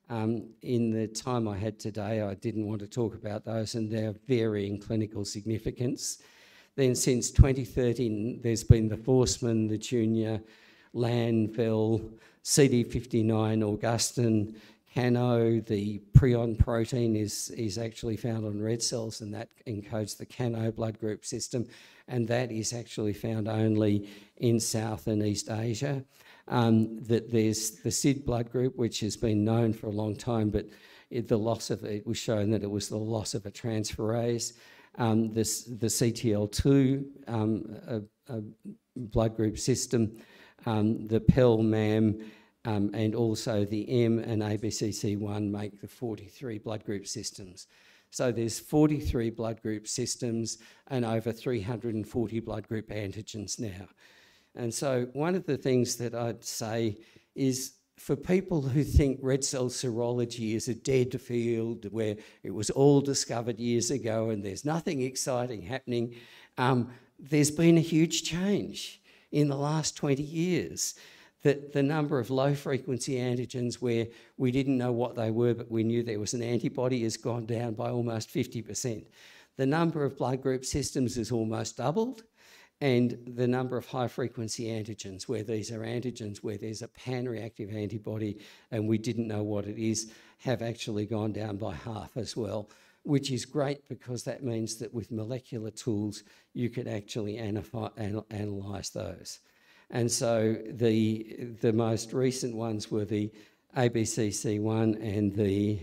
Um, in the time I had today, I didn't want to talk about those and their varying clinical significance. Then since 2013, there's been the Forssman, the Junior, Lanvell, CD59, Augustine, Kanno, the prion protein is, is actually found on red cells and that encodes the Kanno blood group system and that is actually found only in South and East Asia. Um, that there's the SID blood group which has been known for a long time but it, the loss of it was shown that it was the loss of a transferase. Um, this, the CTL2 um, a, a blood group system, um, the PEL-MAM um, and also the M and ABCC1 make the 43 blood group systems. So there's 43 blood group systems and over 340 blood group antigens now. And so one of the things that I'd say is for people who think red cell serology is a dead field where it was all discovered years ago and there's nothing exciting happening, um, there's been a huge change in the last 20 years that the number of low frequency antigens where we didn't know what they were but we knew there was an antibody has gone down by almost 50%. The number of blood group systems has almost doubled and the number of high frequency antigens where these are antigens where there's a pan-reactive antibody and we didn't know what it is have actually gone down by half as well which is great because that means that with molecular tools you could actually analyse those. And so the, the most recent ones were the ABCC1 and the,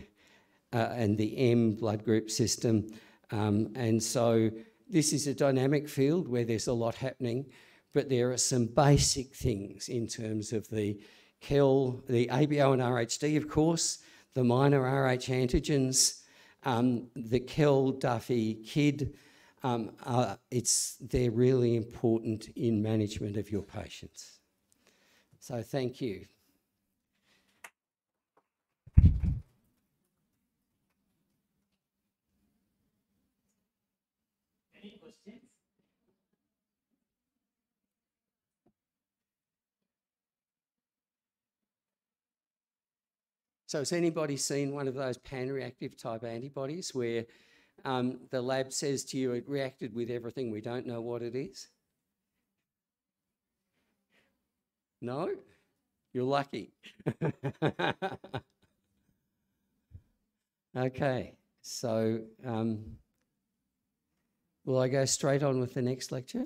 uh, and the M blood group system. Um, and so this is a dynamic field where there's a lot happening, but there are some basic things in terms of the Kell, the ABO and RHD, of course, the minor RH antigens, um, the Kell, Duffy, Kidd, um, uh, it's, they're really important in management of your patients. So thank you. Any questions? So has anybody seen one of those pan-reactive type antibodies where um, the lab says to you it reacted with everything, we don't know what it is? No? You're lucky. okay, so um, will I go straight on with the next lecture?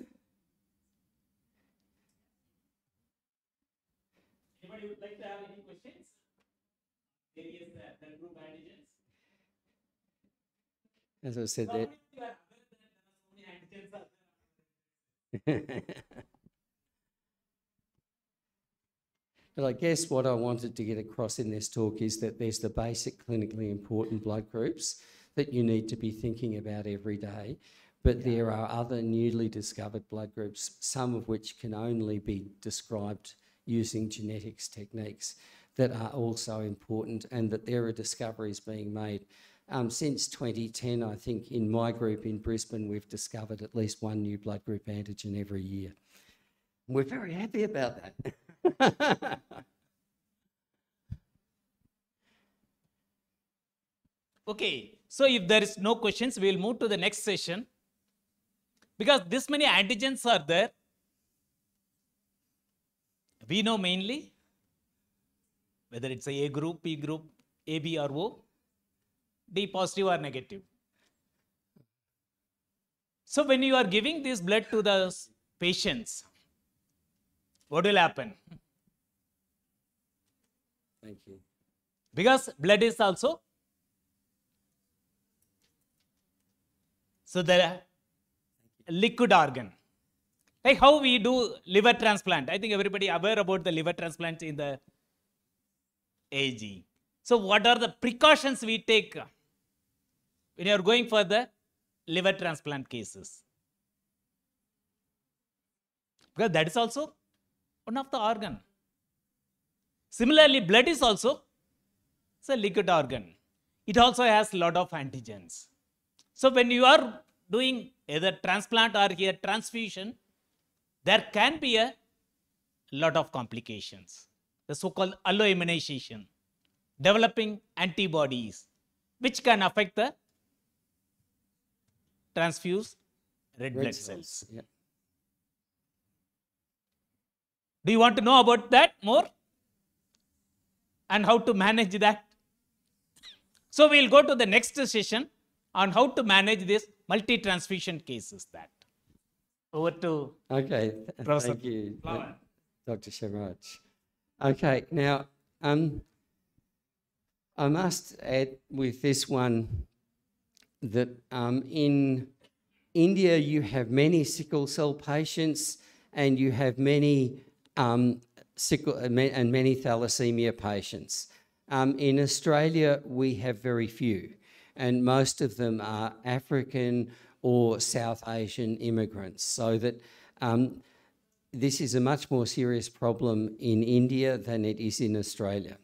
Anybody would like to have any questions? Various uh, blood group antigens? As I said, that many of you are aware that there are so many antigens are there? But I guess what I wanted to get across in this talk is that there's the basic clinically important blood groups that you need to be thinking about every day. But there are other newly discovered blood groups, some of which can only be described using genetics techniques that are also important and that there are discoveries being made. Um, since 2010, I think in my group in Brisbane, we've discovered at least one new blood group antigen every year. We're very happy about that. Okay, so if there is no questions, we will move to the next session. Because this many antigens are there, we know mainly whether it's a A group, P group, AB or O, D positive or negative. So when you are giving this blood to the patients, what will happen? Thank you. Because blood is also so the liquid organ. Like how we do liver transplant. I think everybody aware about the liver transplant in the AIG. So what are the precautions we take when you are going for the liver transplant cases? Because that is also one of the organ. Similarly, blood is also it's a liquid organ. It also has a lot of antigens. So when you are doing either transplant or here transfusion, there can be a lot of complications. The so-called alloimmunization, developing antibodies, which can affect the transfused red, blood cells. Yeah. Do you want to know about that more? And how to manage that? So we'll go to the next session on how to manage this multi-transfusion cases that. Over to Okay, Professor thank you, Flower. Dr. Shamraj. Okay, now, um, I must add with this one that um, in India you have many sickle cell patients and you have many um, sickle and many thalassemia patients. Um, in Australia, we have very few, and most of them are African or South Asian immigrants. So that um, this is a much more serious problem in India than it is in Australia.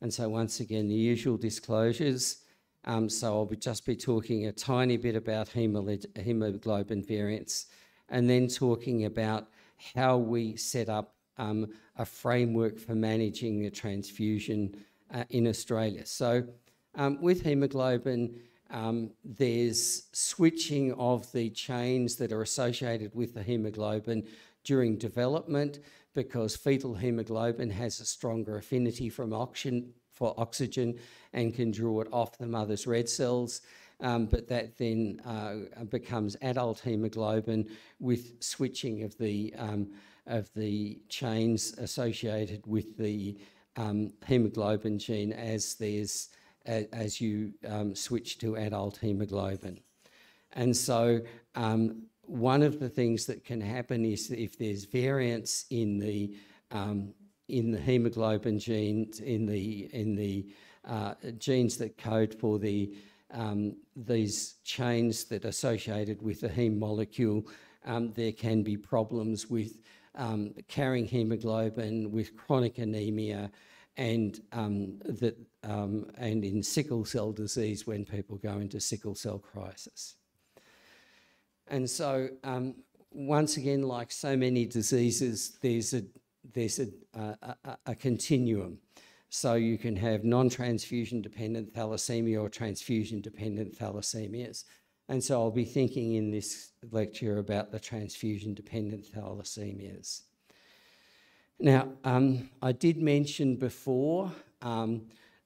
And so, once again, the usual disclosures. Um, so, I'll be just be talking a tiny bit about hemoglobin variants and then talking about how we set up um, a framework for managing the transfusion uh, in Australia. So, um, with hemoglobin, um, there's switching of the chains that are associated with the hemoglobin during development because fetal hemoglobin has a stronger affinity from oxygen, for oxygen and can draw it off the mother's red cells. Um, but that then uh, becomes adult hemoglobin with switching of the um, of the chains associated with the um, hemoglobin gene as there's as you um, switch to adult hemoglobin. And so, um, one of the things that can happen is if there's variance in the um, in the hemoglobin genes, in the in the uh, genes that code for the um, these chains that are associated with the heme molecule, um, there can be problems with um, carrying hemoglobin, with chronic anemia, and um, that um, and in sickle cell disease when people go into sickle cell crisis. And so, um, once again, like so many diseases, there's a there's a, a, a, continuum. So you can have non-transfusion dependent thalassemia or transfusion dependent thalassemias. And so I'll be thinking in this lecture about the transfusion dependent thalassemias. Now, um, I did mention before um,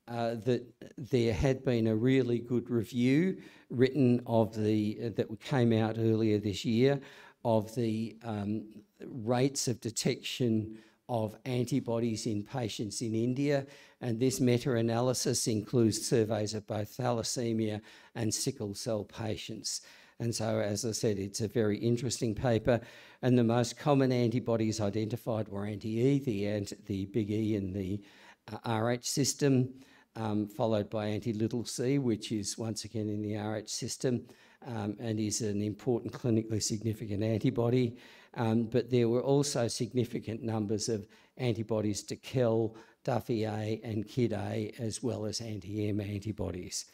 uh, that there had been a really good review written of the uh, that came out earlier this year of the um, rates of detection of antibodies in patients in India. And this meta-analysis includes surveys of both thalassemia and sickle cell patients. And so, as I said, it's a very interesting paper. And the most common antibodies identified were anti-E, the, the big E in the uh, RH system, um, followed by anti-little c, which is once again in the RH system um, and is an important clinically significant antibody. Um, but there were also significant numbers of antibodies to Kell, Duffy A, and Kidd A, as well as anti-M antibodies.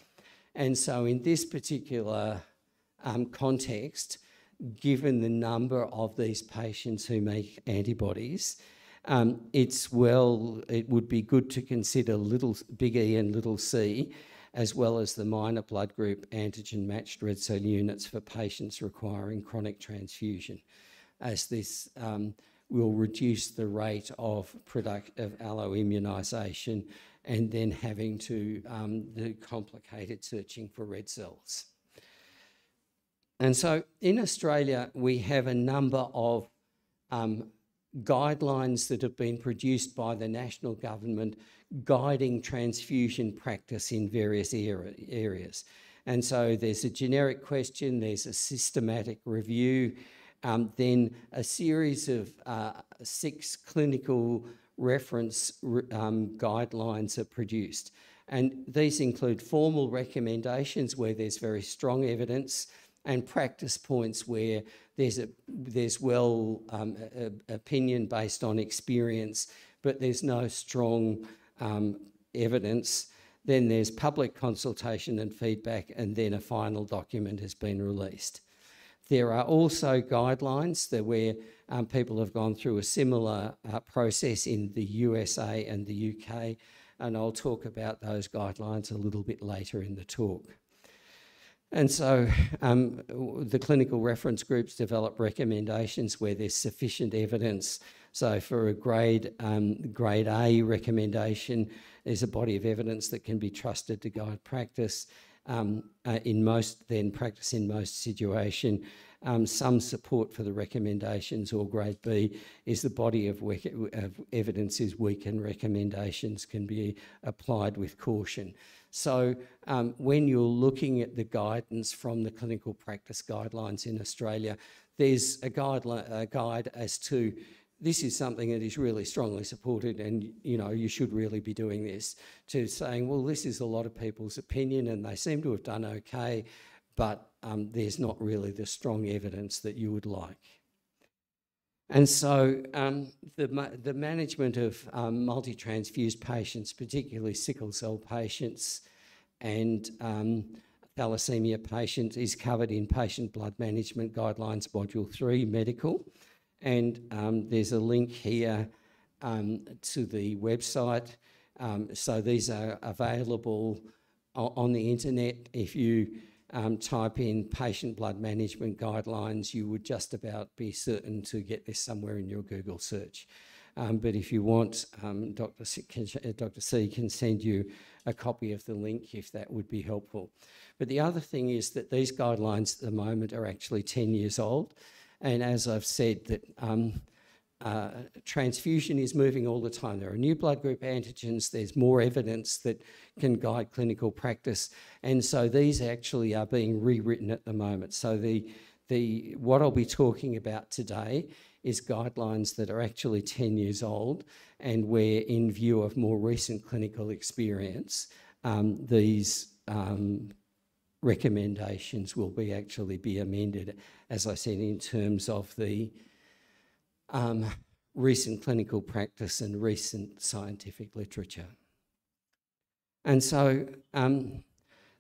And so, in this particular um, context, given the number of these patients who make antibodies, um, it's well, it would be good to consider little big E and little c, as well as the minor blood group antigen matched red cell units for patients requiring chronic transfusion, as this um, will reduce the rate of product of alloimmunisation and then having to um, the complicated searching for red cells. And so in Australia, we have a number of um, guidelines that have been produced by the national government guiding transfusion practice in various areas. And so there's a generic question, there's a systematic review, um, then a series of uh, six clinical reference um, guidelines are produced. And these include formal recommendations where there's very strong evidence and practice points where there's a there's well um, a, a opinion based on experience, but there's no strong um, evidence. then there's public consultation and feedback, and then a final document has been released. There are also guidelines that where um, people have gone through a similar uh, process in the USA and the UK, and I'll talk about those guidelines a little bit later in the talk. And so um, the clinical reference groups develop recommendations where there's sufficient evidence. So for a grade, um, grade A recommendation, there's a body of evidence that can be trusted to guide practice. Um, uh, in most, then practice in most situation, um, some support for the recommendations or grade B is the body of, of, evidence is weak and recommendations can be applied with caution. So um, when you're looking at the guidance from the clinical practice guidelines in Australia, there's a, guideline, a guide as to this is something that is really strongly supported and you know you should really be doing this to saying well this is a lot of people's opinion and they seem to have done okay but um, there's not really the strong evidence that you would like. And so um, the, the management of um, multi-transfused patients, particularly sickle cell patients and um, thalassemia patients is covered in Patient Blood Management Guidelines Module 3, Medical. And um, there's a link here um, to the website. so these are available on the internet if you um, type in patient blood management guidelines, you would just about be certain to get this somewhere in your Google search. Um, but if you want, um, Dr. C, can, Dr. C can send you a copy of the link if that would be helpful. But the other thing is that these guidelines at the moment are actually 10 years old. And as I've said, that um, uh, transfusion is moving all the time. There are new blood group antigens, there's more evidence that can guide clinical practice. And so these actually are being rewritten at the moment. So the, the, what I'll be talking about today is guidelines that are actually 10 years old and where in view of more recent clinical experience, um, these um, recommendations will be actually be amended, as I said, in terms of the um, recent clinical practice and recent scientific literature. And so um,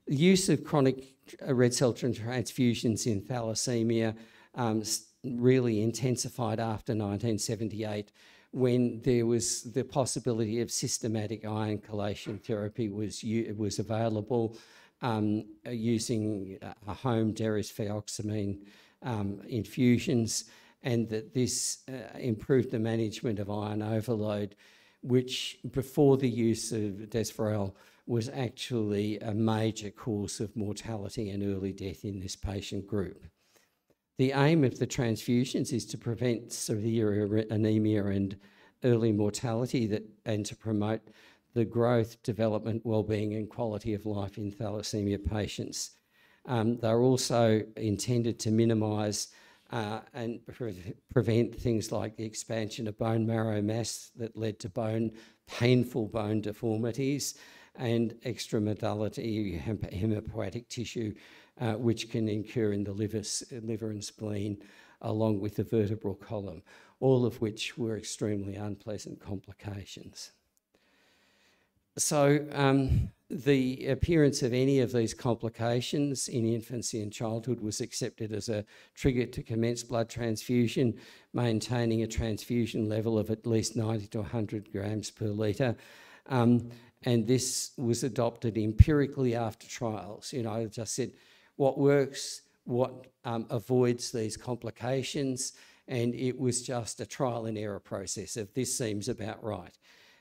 the use of chronic red cell transfusions in thalassemia um, really intensified after 1978 when there was the possibility of systematic iron chelation therapy was, was available um, using a home desferrioxamine um, infusions and that this uh, improved the management of iron overload, which before the use of Desferal was actually a major cause of mortality and early death in this patient group. The aim of the transfusions is to prevent severe anemia and early mortality that, and to promote the growth, development, well-being and quality of life in thalassemia patients. Um, they're also intended to minimise uh, and pre prevent things like the expansion of bone marrow mass that led to bone painful bone deformities and extramedullary hematopoietic tissue, uh, which can occur in the liver, liver and spleen, along with the vertebral column, all of which were extremely unpleasant complications. So um, the appearance of any of these complications in infancy and childhood was accepted as a trigger to commence blood transfusion, maintaining a transfusion level of at least 90 to 100 grams per litre. Um, and this was adopted empirically after trials. You know, I just said what works, what um, avoids these complications, and it was just a trial and error process of this seems about right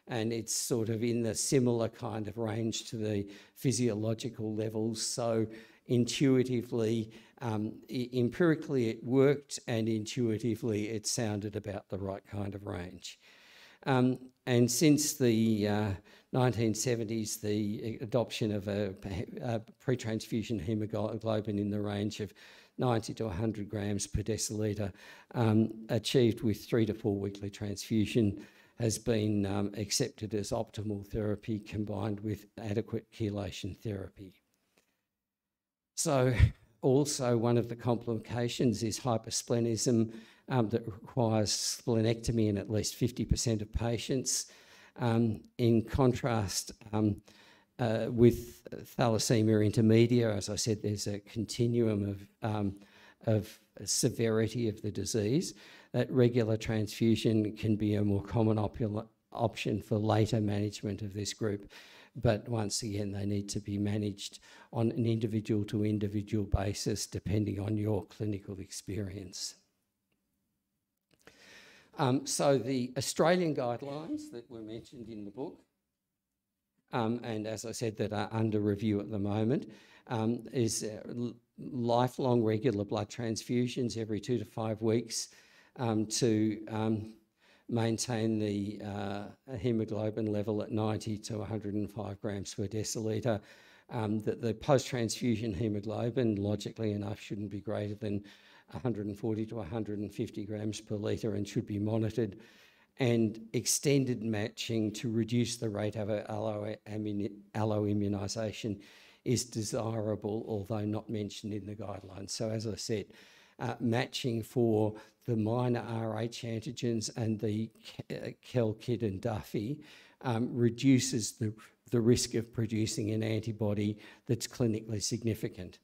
and it's sort of in the similar kind of range to the physiological levels. So intuitively, um, empirically it worked and intuitively it sounded about the right kind of range. Um, and since the uh, 1970s, the adoption of a, a pre-transfusion hemoglobin in the range of 90 to 100 grams per deciliter um, achieved with three to four weekly transfusion has been um, accepted as optimal therapy combined with adequate chelation therapy. So also one of the complications is hypersplenism um, that requires splenectomy in at least 50% of patients. Um, in contrast, um, uh, with thalassemia intermedia, as I said, there's a continuum of, um, of severity of the disease. That regular transfusion can be a more common option for later management of this group. But once again, they need to be managed on an individual to individual basis depending on your clinical experience. Um, so the Australian guidelines that were mentioned in the book, um, and as I said, that are under review at the moment, um, is uh, lifelong regular blood transfusions every two to five weeks um, to um, maintain the uh, hemoglobin level at 90 to 105 grams per deciliter. Um, that the post-transfusion hemoglobin, logically enough, shouldn't be greater than 140 to 150 grams per litre and should be monitored, and extended matching to reduce the rate of alloimmunisation is desirable, although not mentioned in the guidelines. So as I said, uh, matching for the minor Rh antigens and the Kell, Kidd and Duffy um, reduces the, the risk of producing an antibody that's clinically significant.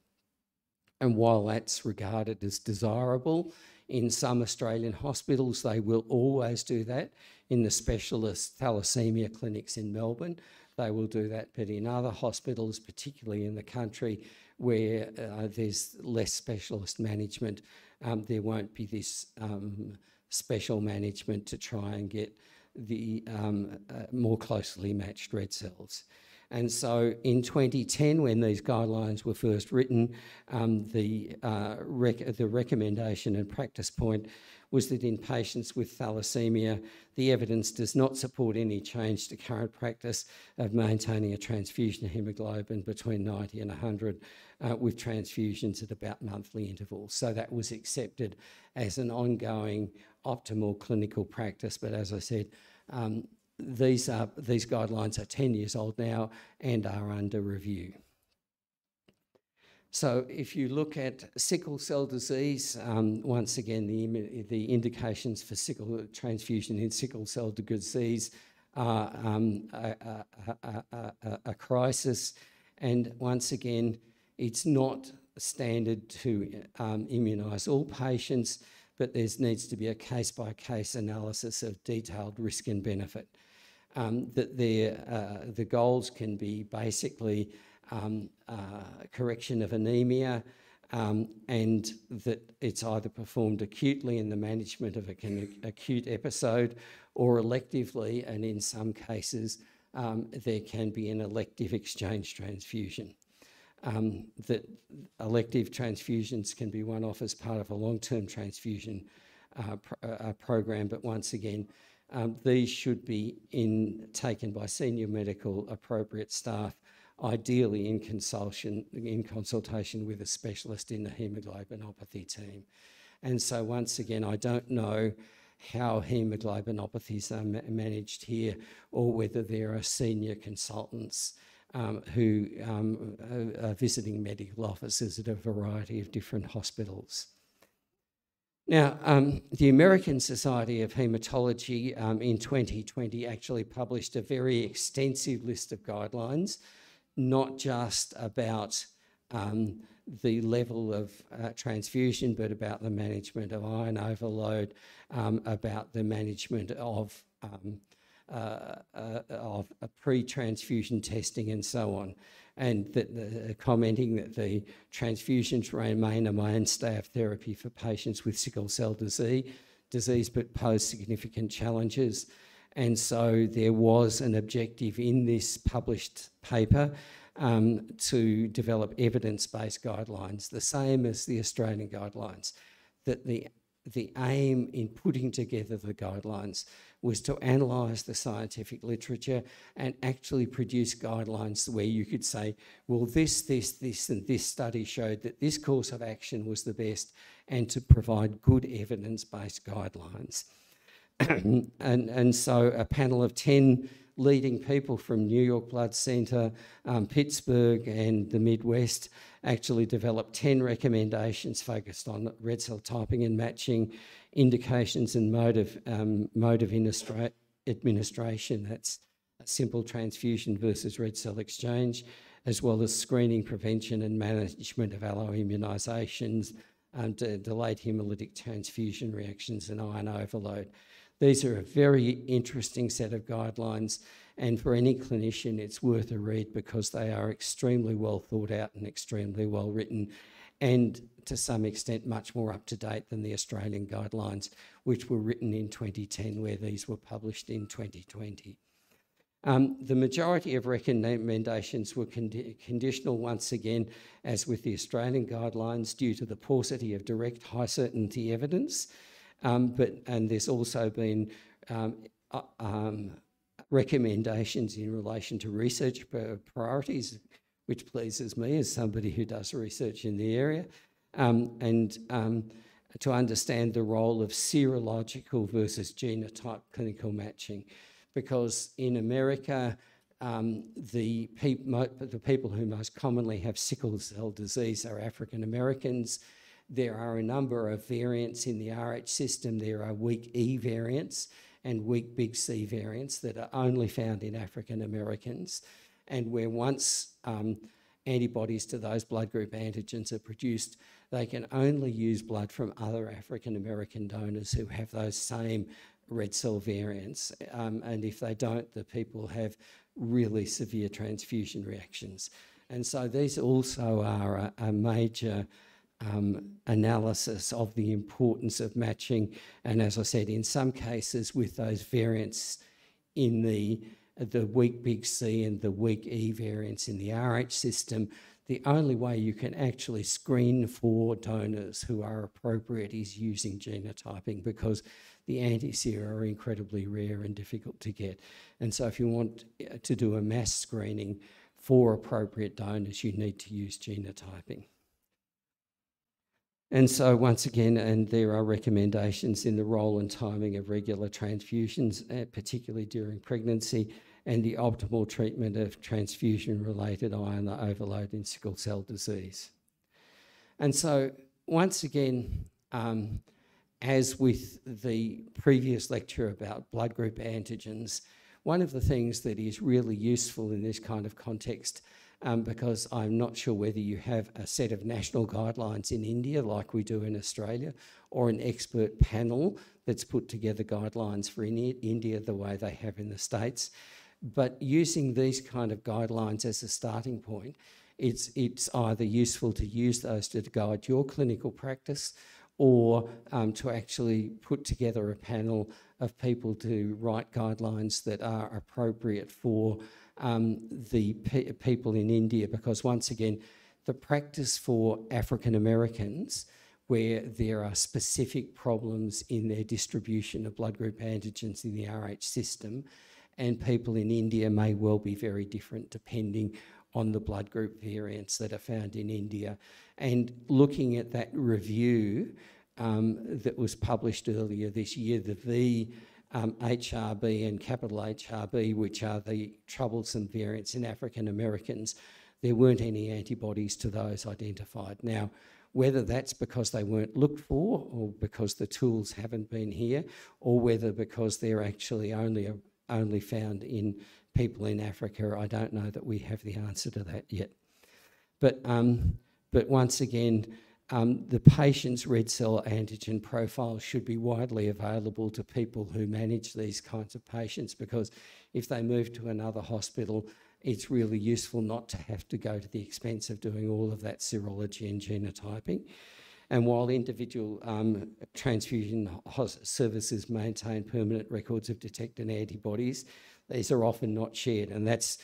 And while that's regarded as desirable, in some Australian hospitals, they will always do that. In the specialist thalassemia clinics in Melbourne, they will do that. But in other hospitals, particularly in the country where uh, there's less specialist management, um, there won't be this um, special management to try and get the um, uh, more closely matched red cells. And so in 2010, when these guidelines were first written, um, the, uh, rec the recommendation and practice point was that in patients with thalassemia, the evidence does not support any change to current practice of maintaining a transfusion of hemoglobin between 90 and 100 uh, with transfusions at about monthly intervals. So that was accepted as an ongoing optimal clinical practice. But as I said, um, these, are, these guidelines are 10 years old now and are under review. So if you look at sickle cell disease, um, once again, the, the indications for sickle transfusion in sickle cell disease are um, a, a, a, a, crisis. And once again, it's not standard to um, immunise all patients, but there needs to be a case-by-case -case analysis of detailed risk and benefit um, that uh, the goals can be basically um, uh, correction of anemia um, and that it's either performed acutely in the management of an acute episode or electively, and in some cases, um, there can be an elective exchange transfusion. Um, that elective transfusions can be one off as part of a long-term transfusion uh, uh, program, but once again, um, these should be in, taken by senior medical appropriate staff, ideally in consultation, in consultation with a specialist in the hemoglobinopathy team. And so once again, I don't know how hemoglobinopathies are ma managed here or whether there are senior consultants um, who um, are visiting medical officers at a variety of different hospitals. Now, um, the American Society of Haematology um, in 2020 actually published a very extensive list of guidelines, not just about um, the level of uh, transfusion, but about the management of iron overload, um, about the management of, um, uh, uh, of pre-transfusion testing and so on and that the, commenting that the transfusions remain a mainstay of therapy for patients with sickle cell disease, disease but pose significant challenges. And so there was an objective in this published paper um, to develop evidence-based guidelines, the same as the Australian guidelines, that the, the aim in putting together the guidelines was to analyse the scientific literature and actually produce guidelines where you could say, well, this, this, this, and this study showed that this course of action was the best, and to provide good evidence-based guidelines. And, and so a panel of 10 leading people from New York Blood Centre, um, Pittsburgh and the Midwest actually developed 10 recommendations focused on red cell typing and matching indications and mode of, um, mode of administration. That's simple transfusion versus red cell exchange, as well as screening, prevention, and management of alloimmunisations, um, delayed hemolytic transfusion reactions, and iron overload. These are a very interesting set of guidelines, and for any clinician, it's worth a read because they are extremely well thought out and extremely well written, and to some extent, much more up to date than the Australian guidelines, which were written in 2010, where these were published in 2020. Um, the majority of recommendations were condi conditional once again, as with the Australian guidelines, due to the paucity of direct high certainty evidence. Um, but and there's also been um, uh, um, recommendations in relation to research priorities, which pleases me as somebody who does research in the area, um, and um, to understand the role of serological versus genotype clinical matching because in America, um, the, peop the people who most commonly have sickle cell disease are African Americans. There are a number of variants in the Rh system. There are weak E variants and weak big C variants that are only found in African Americans. And where once um, antibodies to those blood group antigens are produced, they can only use blood from other African American donors who have those same red cell variants. Um, and if they don't, the people have really severe transfusion reactions. And so these also are a, a major um, analysis of the importance of matching. And as I said, in some cases with those variants in the, the weak big C and the weak E variants in the Rh system, the only way you can actually screen for donors who are appropriate is using genotyping because the anti-sera are incredibly rare and difficult to get. And so if you want uh, to do a mass screening for appropriate donors, you need to use genotyping. And so once again, and there are recommendations in the role and timing of regular transfusions, uh, particularly during pregnancy, and the optimal treatment of transfusion-related iron overload in sickle cell disease. And so once again, um, as with the previous lecture about blood group antigens, one of the things that is really useful in this kind of context, um, because I'm not sure whether you have a set of national guidelines in India like we do in Australia, or an expert panel that's put together guidelines for India the way they have in the States. But using these kind of guidelines as a starting point, it's, it's either useful to use those to guide your clinical practice or um, to actually put together a panel of people to write guidelines that are appropriate for um, the pe people in India. Because once again, the practice for African Americans, where there are specific problems in their distribution of blood group antigens in the Rh system, and people in India may well be very different depending on the blood group variants that are found in India. And looking at that review um, that was published earlier this year, the V um, HRB and capital HRB, which are the troublesome variants in African Americans, there weren't any antibodies to those identified. Now, whether that's because they weren't looked for or because the tools haven't been here or whether because they're actually only, only found in people in Africa, I don't know that we have the answer to that yet. But, um, but once again, um, the patient's red cell antigen profile should be widely available to people who manage these kinds of patients because if they move to another hospital, it's really useful not to have to go to the expense of doing all of that serology and genotyping. And while individual um, transfusion services maintain permanent records of detected antibodies, these are often not shared. And that's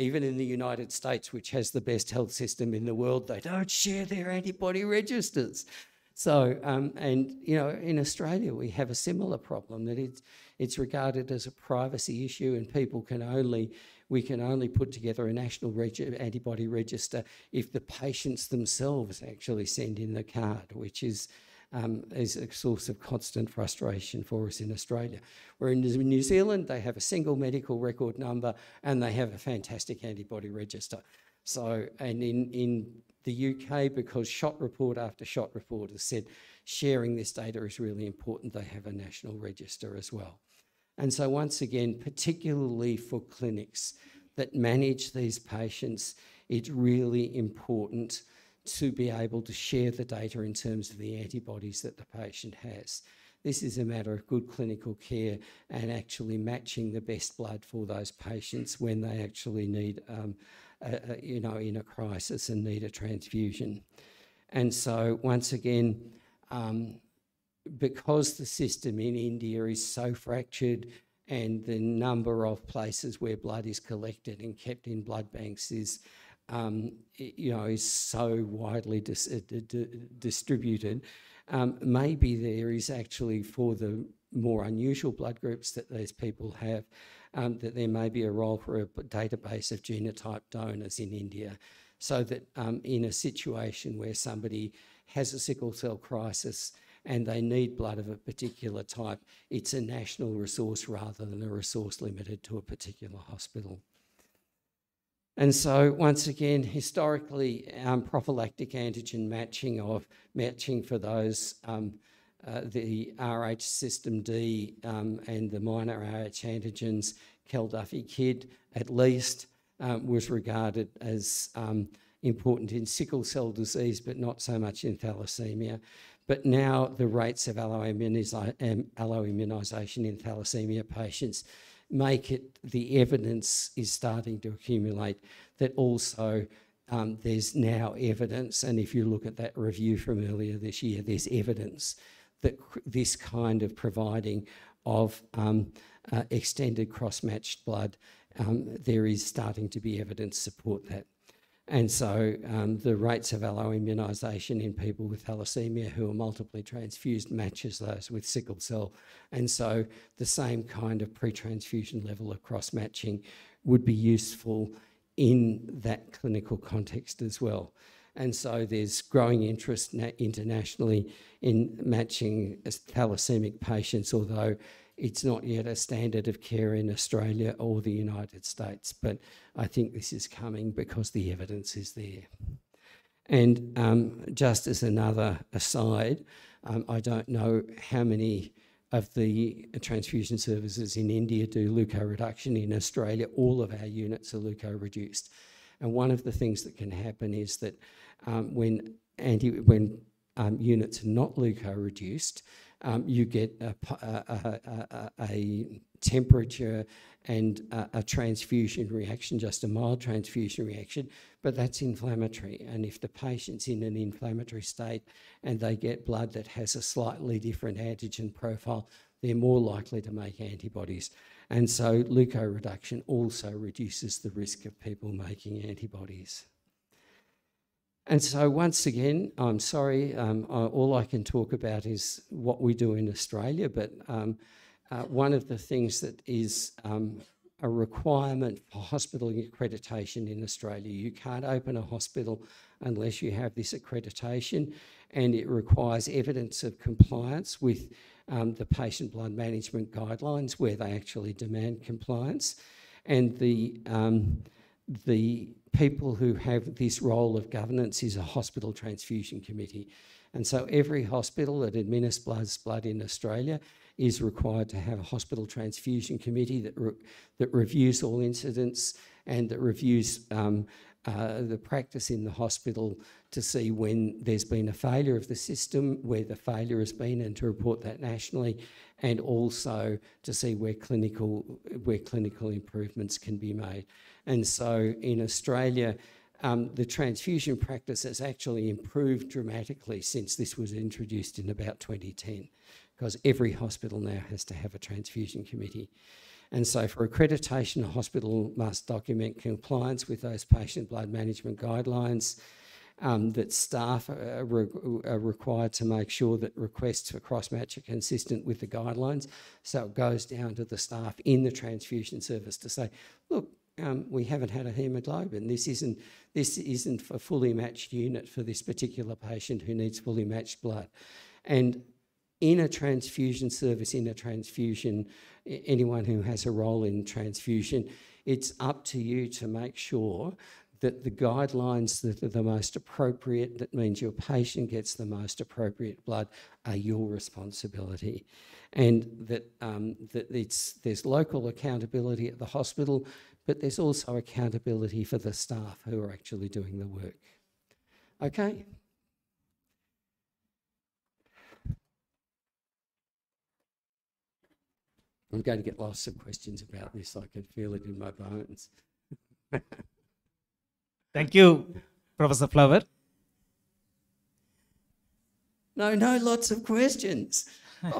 even in the United States, which has the best health system in the world, they don't share their antibody registers. So, um, and you know, in Australia, we have a similar problem that it's, it's regarded as a privacy issue, and people can only we can only put together a national reg antibody register if the patients themselves actually send in the card, which is um, is a source of constant frustration for us in Australia. Where in New Zealand, they have a single medical record number and they have a fantastic antibody register. So, and in, in the UK, because SHOT report after SHOT report has said sharing this data is really important, they have a national register as well. And so, once again, particularly for clinics that manage these patients, it's really important to be able to share the data in terms of the antibodies that the patient has. This is a matter of good clinical care and actually matching the best blood for those patients when they actually need, um, a, a, you know, in a crisis and need a transfusion. And so, once again, um, because the system in India is so fractured and the number of places where blood is collected and kept in blood banks is, um, you know, is so widely dis uh, distributed, um, maybe there is actually for the more unusual blood groups that these people have, um, that there may be a role for a database of genotype donors in India so that um, in a situation where somebody has a sickle cell crisis and they need blood of a particular type, it's a national resource rather than a resource limited to a particular hospital. And so, once again, historically, um, prophylactic antigen matching of matching for those um, uh, the RH system D um, and the minor RH antigens, Duffy Kidd at least, um, was regarded as um, important in sickle cell disease, but not so much in thalassemia. But now the rates of alloimmunisation in thalassemia patients make it, the evidence is starting to accumulate that also um, there's now evidence, and if you look at that review from earlier this year, there's evidence that this kind of providing of um, uh, extended cross-matched blood, um, there is starting to be evidence support that. And so um, the rates of alloimmunisation in people with thalassemia who are multiply transfused matches those with sickle cell. And so the same kind of pre-transfusion level of cross-matching would be useful in that clinical context as well. And so there's growing interest internationally in matching thalassaemic patients, although it's not yet a standard of care in Australia or the United States, but I think this is coming because the evidence is there. And um, just as another aside, um, I don't know how many of the transfusion services in India do leukoreduction. In Australia, all of our units are leukoreduced. And one of the things that can happen is that um, when anti when um, units are not leukoreduced, um, you get a, a, a, a temperature and a, transfusion reaction, just a mild transfusion reaction, but that's inflammatory. And if the patient's in an inflammatory state and they get blood that has a slightly different antigen profile, they're more likely to make antibodies. And so leukoreduction also reduces the risk of people making antibodies. And so, once again, I'm sorry, um, I, all I can talk about is what we do in Australia, but um, uh, one of the things that is um, a requirement for hospital accreditation in Australia, you can't open a hospital unless you have this accreditation, and it requires evidence of compliance with um, the patient blood management guidelines where they actually demand compliance. And the um, the people who have this role of governance is a hospital transfusion committee. And so every hospital that administers blood in Australia is required to have a hospital transfusion committee that, re that reviews all incidents and that reviews um, uh, the practice in the hospital to see when there's been a failure of the system, where the failure has been, and to report that nationally, and also to see where clinical where clinical improvements can be made. And so in Australia, um, the transfusion practice has actually improved dramatically since this was introduced in about 2010, because every hospital now has to have a transfusion committee. And so for accreditation, a hospital must document compliance with those patient blood management guidelines, um, that staff are, re are, required to make sure that requests for cross-match are consistent with the guidelines. So it goes down to the staff in the transfusion service to say, look, um, we haven't had a haemoglobin. This isn't, this isn't a fully matched unit for this particular patient who needs fully matched blood. And in a transfusion service, in a transfusion, anyone who has a role in transfusion, it's up to you to make sure that the guidelines that are the most appropriate, that means your patient gets the most appropriate blood, are your responsibility. And that, um, that it's, there's local accountability at the hospital, but there's also accountability for the staff who are actually doing the work. Okay? I'm going to get lots of questions about this. I can feel it in my bones. Thank you, Professor Flower. No, no, lots of questions.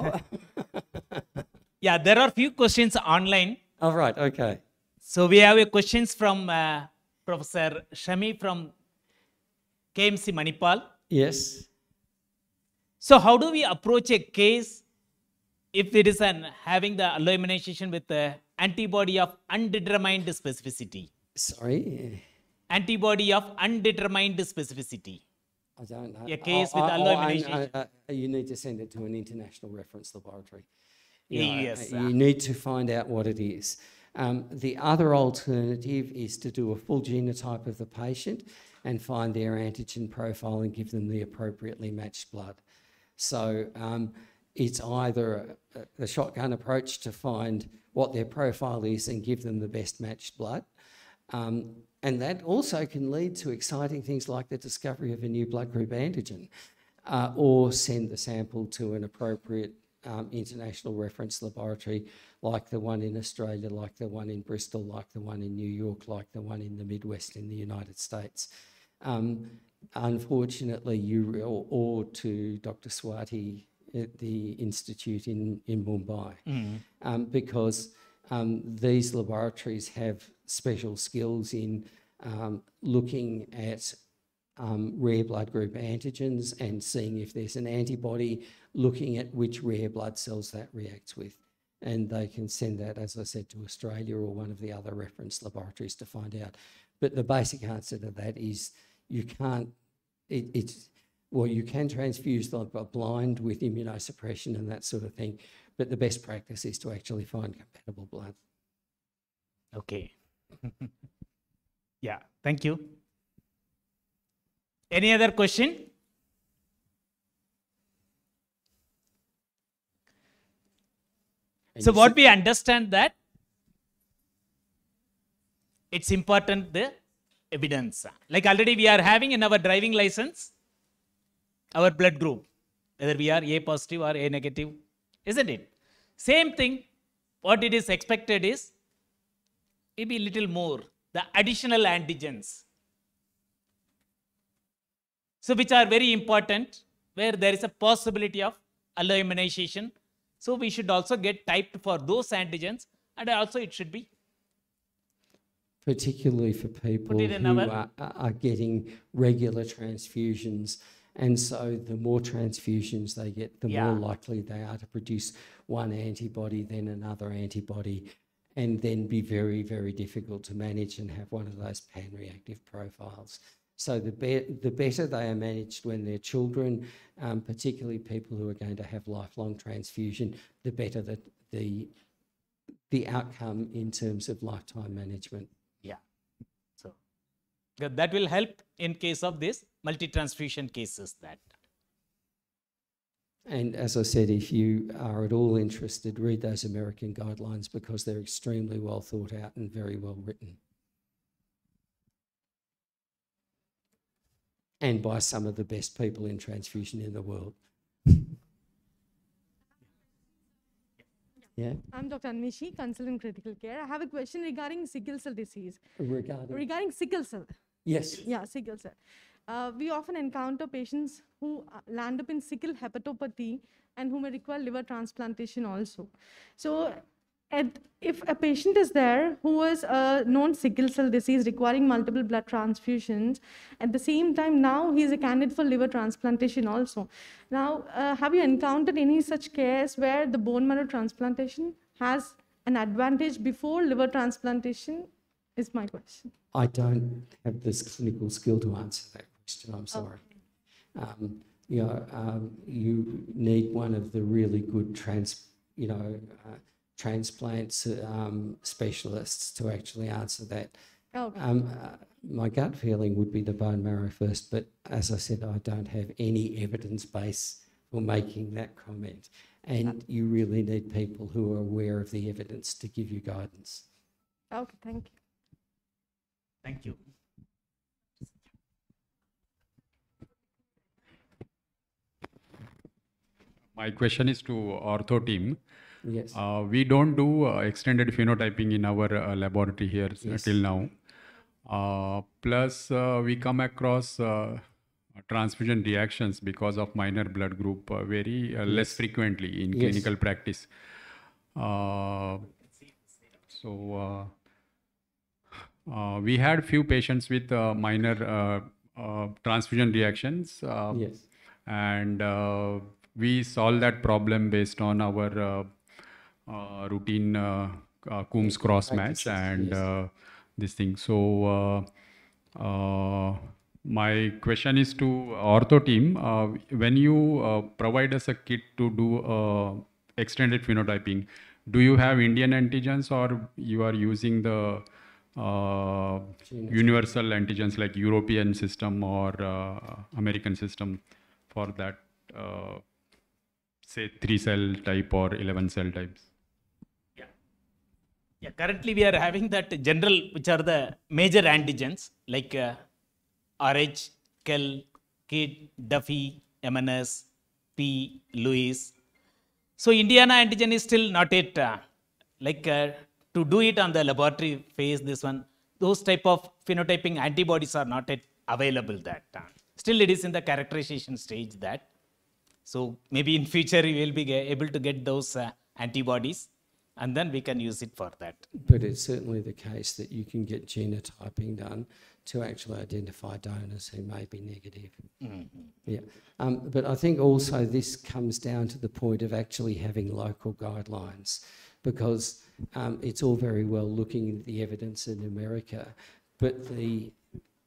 Yeah, there are few questions online. All right, okay. So we have a questions from uh, Professor Shami from KMC Manipal. Yes. So how do we approach a case if it is an having the alloimmunization with the antibody of undetermined specificity? Sorry, Antibody of undetermined specificity. I don't know. A case Oh, with oh, oh, I alloimmunization. know, uh, you need to send it to an international reference laboratory. Yes, uh, uh, You need to find out what it is. Um, the other alternative is to do a full genotype of the patient and find their antigen profile and give them the appropriately matched blood. So um, it's either a, a shotgun approach to find what their profile is and give them the best matched blood. Um, and that also can lead to exciting things like the discovery of a new blood group antigen uh, or send the sample to an appropriate um, international reference laboratory like the one in Australia, like the one in Bristol, like the one in New York, like the one in the Midwest in the United States. Um, unfortunately, you or, or to Dr. Swati at the institute in, in Mumbai, um, because um, these laboratories have special skills in um, looking at um, rare blood group antigens and seeing if there's an antibody, looking at which rare blood cells that reacts with. And they can send that, as I said, to Australia or one of the other reference laboratories to find out. But the basic answer to that is you can't, it, it's, well, you can transfuse the uh, blind with immunosuppression and that sort of thing, but the best practice is to actually find compatible blood. Okay. yeah, thank you. Any other question? And So what we understand that it's important the evidence. Like already we are having in our driving license our blood group, whether we are A positive or A negative, isn't it? Same thing, what it is expected is maybe a little more, the additional antigens. So which are very important where there is a possibility of alloimmunization. So we should also get typed for those antigens and also it should be particularly for people who are are getting regular transfusions. And so the more transfusions they get, the Yeah. more likely they are to produce one antibody, then another antibody, and then be very, very difficult to manage and have one of those pan-reactive profiles. So the, be- the better they are managed when they're children, um, particularly people who are going to have lifelong transfusion, the better that the, the outcome in terms of lifetime management. Yeah. So that that will help in case of this multi-transfusion cases that. And as I said, if you are at all interested, read those American guidelines because they're extremely well thought out and very well written. And by some of the best people in transfusion in the world. Yeah, I'm Dr. Anmishi, consultant critical care. I have a question regarding sickle cell disease. regarding. Regarding sickle cell, Yes, yeah, sickle cell. Uh, we often encounter patients who uh, land up in sickle hepatopathy and who may require liver transplantation also. So, if a patient is there who has a known sickle cell disease requiring multiple blood transfusions, at the same time now he is a candidate for liver transplantation also. Now, uh, have you encountered any such case where the bone marrow transplantation has an advantage before liver transplantation? Is my question. I don't have this clinical skill to answer that question, I'm sorry. Um, you know, um, you need one of the really good trans, you know, uh, transplants um, specialists to actually answer that. Okay. Um, uh, my gut feeling would be the bone marrow first, but as I said, I don't have any evidence base for making that comment. And you really need people who are aware of the evidence to give you guidance. Okay, thank you. Thank you. My question is to ortho team. Yes. Uh, we don't do uh, extended phenotyping in our uh, laboratory here Yes. till now. Uh, plus, uh, we come across uh, transfusion reactions because of minor blood group uh, very uh, less frequently in Yes. clinical practice. Uh, so, uh, we had few patients with uh, minor uh, uh, transfusion reactions. Uh, yes. and uh, we solve that problem based on our uh, uh, routine uh, uh, Coombs cross match and yes. uh, this thing. So uh, uh, my question is to ortho team: uh, when you uh, provide us a kit to do uh, extended phenotyping, do you have Indian antigens or you are using the uh, universal antigens like European system or uh, American system for that, uh, say, three cell type or 11 cell types? Yeah, Yeah, currently we are having that general, which are the major antigens like uh, RH, Kell, Kidd, Duffy, MNS, P, Lewis. So Indiana antigen is still not yet uh, like uh, to do it on the laboratory phase. This one, those type of phenotyping antibodies are not yet available. That time. still it is in the characterization stage. That so maybe in future we will be able to get those uh, antibodies, and then we can use it for that. But it's certainly the case that you can get genotyping done to actually identify donors who may be negative. Yeah. Um, but I think also this comes down to the point of actually having local guidelines because um, it's all very well looking at the evidence in America, but the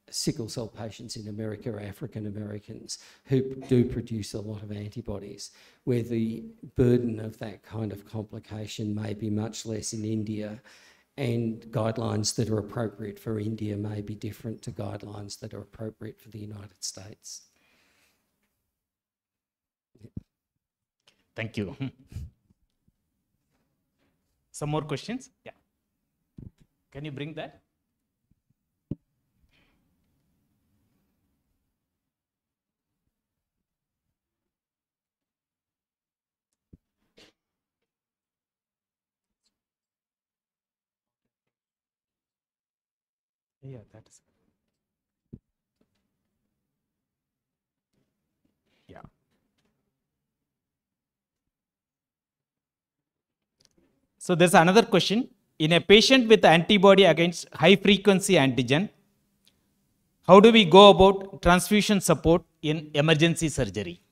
sickle cell patients in America are African Americans who do produce a lot of antibodies, where the burden of that kind of complication may be much less in India, and guidelines that are appropriate for India may be different to guidelines that are appropriate for the United States. Thank you. Some more questions? Yeah. Can you bring that? Yeah, that is. Yeah. So there's another question. In a patient with antibody against high frequency antigen, how do we go about transfusion support in emergency surgery?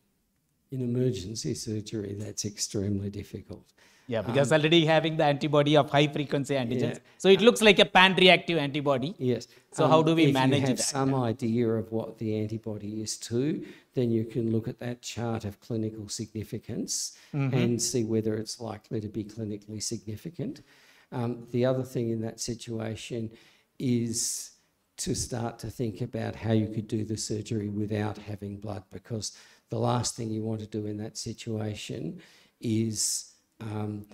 In emergency surgery, that's extremely difficult. Yeah, because already having the antibody of high frequency antigens. Yeah. So it looks like a pan reactive antibody. Yes. So how Um, do we if manage you have that? some idea of what the antibody is to, then you can look at that chart of clinical significance Mm-hmm. and see whether it's likely to be clinically significant. Um, the other thing in that situation is to start to think about how you could do the surgery without having blood, because the last thing you want to do in that situation is um,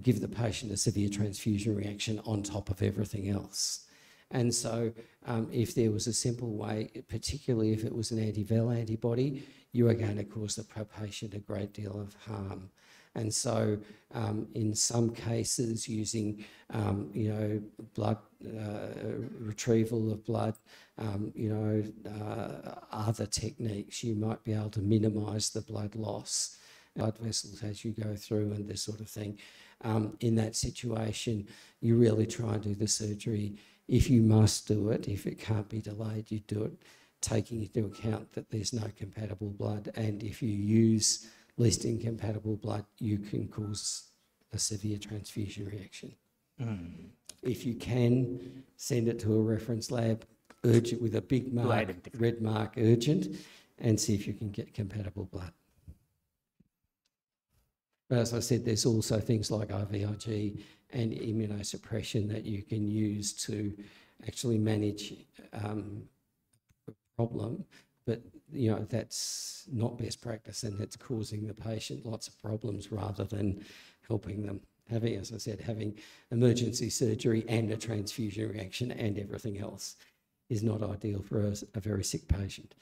give the patient a severe transfusion reaction on top of everything else. And so, um, if there was a simple way, particularly if it was an anti-VEL antibody, you are going to cause the patient a great deal of harm. And so, um, in some cases, using um, you know blood uh, retrieval of blood, um, you know uh, other techniques, you might be able to minimise the blood loss, blood vessels as you go through, and this sort of thing. Um, in that situation, you really try and do the surgery. If you must do it, if it can't be delayed, you do it, taking into account that there's no compatible blood. And if you use least incompatible blood, you can cause a severe transfusion reaction. If you can, send it to a reference lab, urgent with a big mark, red mark, urgent, and see if you can get compatible blood. But as I said, there's also things like IVIG and immunosuppression that you can use to actually manage um, a problem, but you know that's not best practice and it's causing the patient lots of problems rather than helping them. Having, as I said, having emergency surgery and a transfusion reaction and everything else is not ideal for a, a very sick patient.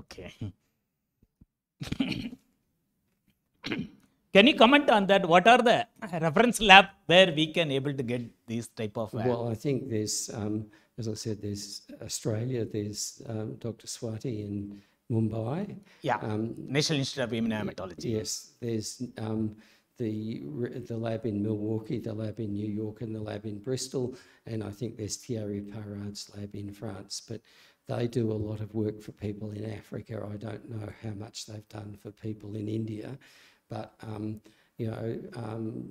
Okay. Can you comment on that? What are the reference lab where we can able to get these type of? uh, Well, I think there's, um, as I said, there's Australia, there's um, Dr. Swati in Mumbai. yeah, Um, National Institute of Immunohematology. yes, there's um, the the lab in Milwaukee, the lab in New York, and the lab in Bristol, and I think there's Thierry Peyrard's lab in France. But they do a lot of work for people in Africa. I don't know how much they've done for people in India, but um, you know, um,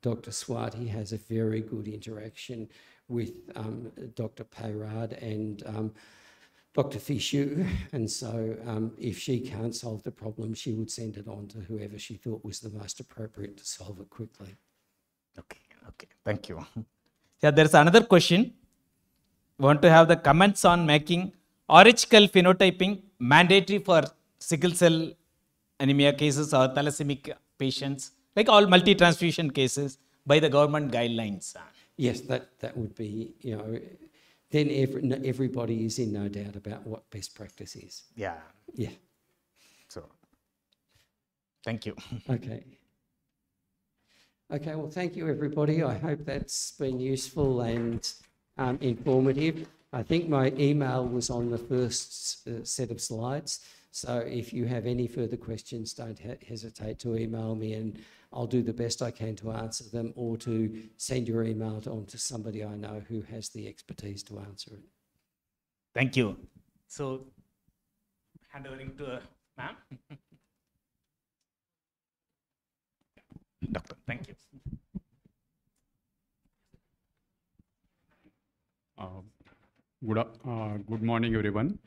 Dr. Swati has a very good interaction with um, Dr. Peyrard and um, Dr. Fishu, and so um, if she can't solve the problem, she would send it on to whoever she thought was the most appropriate to solve it quickly. Okay, okay, thank you. Yeah, there's another question. Want to have the comments on making orachical phenotyping mandatory for sickle cell anemia cases or thalassemic patients, like all multi-transfusion cases by the government guidelines. Yes, that, that would be, you know, then every, everybody is in no doubt about what best practice is. Yeah, Yeah, so, thank you. okay. Okay, well, thank you, everybody. I hope that's been useful and um, informative. I think my email was on the first uh, set of slides. So if you have any further questions, don't he- hesitate to email me and I'll do the best I can to answer them or to send your email to- on to somebody I know who has the expertise to answer it. Thank you. So, hand over to uh, ma'am. Doctor, thank you. Uh, Good, uh, good morning, everyone.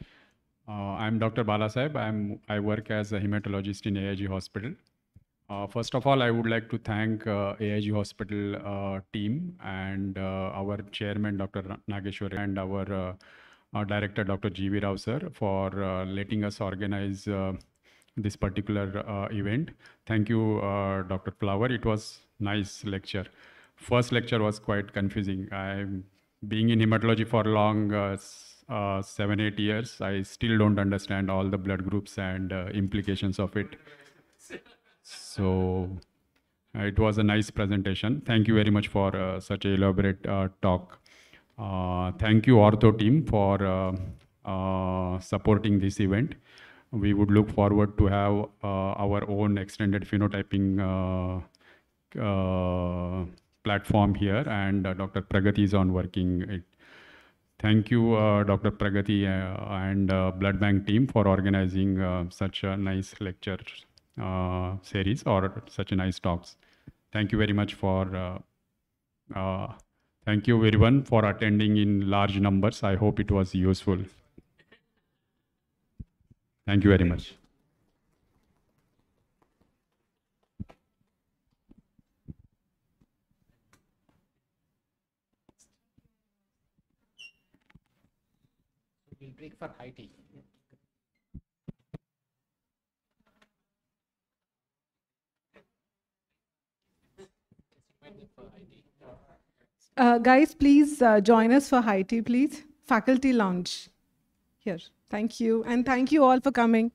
Uh, I'm Dr. Balasaheb. I'm, I work as a hematologist in AIG Hospital. Uh, first of all, I would like to thank uh, AIG Hospital uh, team and uh, our chairman, Dr. Nageshwar, and our, uh, our director, Dr. G.V. Rao, sir, for uh, letting us organize uh, this particular uh, event. Thank you, uh, Dr. Flower. It was nice lecture. First lecture was quite confusing. I'm being in hematology for long, uh, seven, eight years. I still don't understand all the blood groups and uh, implications of it. So it was a nice presentation. Thank you very much for uh, such a elaborate uh, talk. Uh, thank you, Ortho team, for uh, supporting this event. We would look forward to have our own extended phenotyping platform here, and Dr. Pragati is on working it. Thank you, uh, Dr. Pragati uh, and uh, Blood Bank team for organizing uh, such a nice lecture uh, series or such a nice talks. Thank you very much for. Uh, thank you everyone for attending in large numbers. I hope it was useful. Thank you very much. We'll break for tea. Uh, guys, please uh, join us for high tea, please. Faculty lounge. Here. Thank you. And thank you all for coming.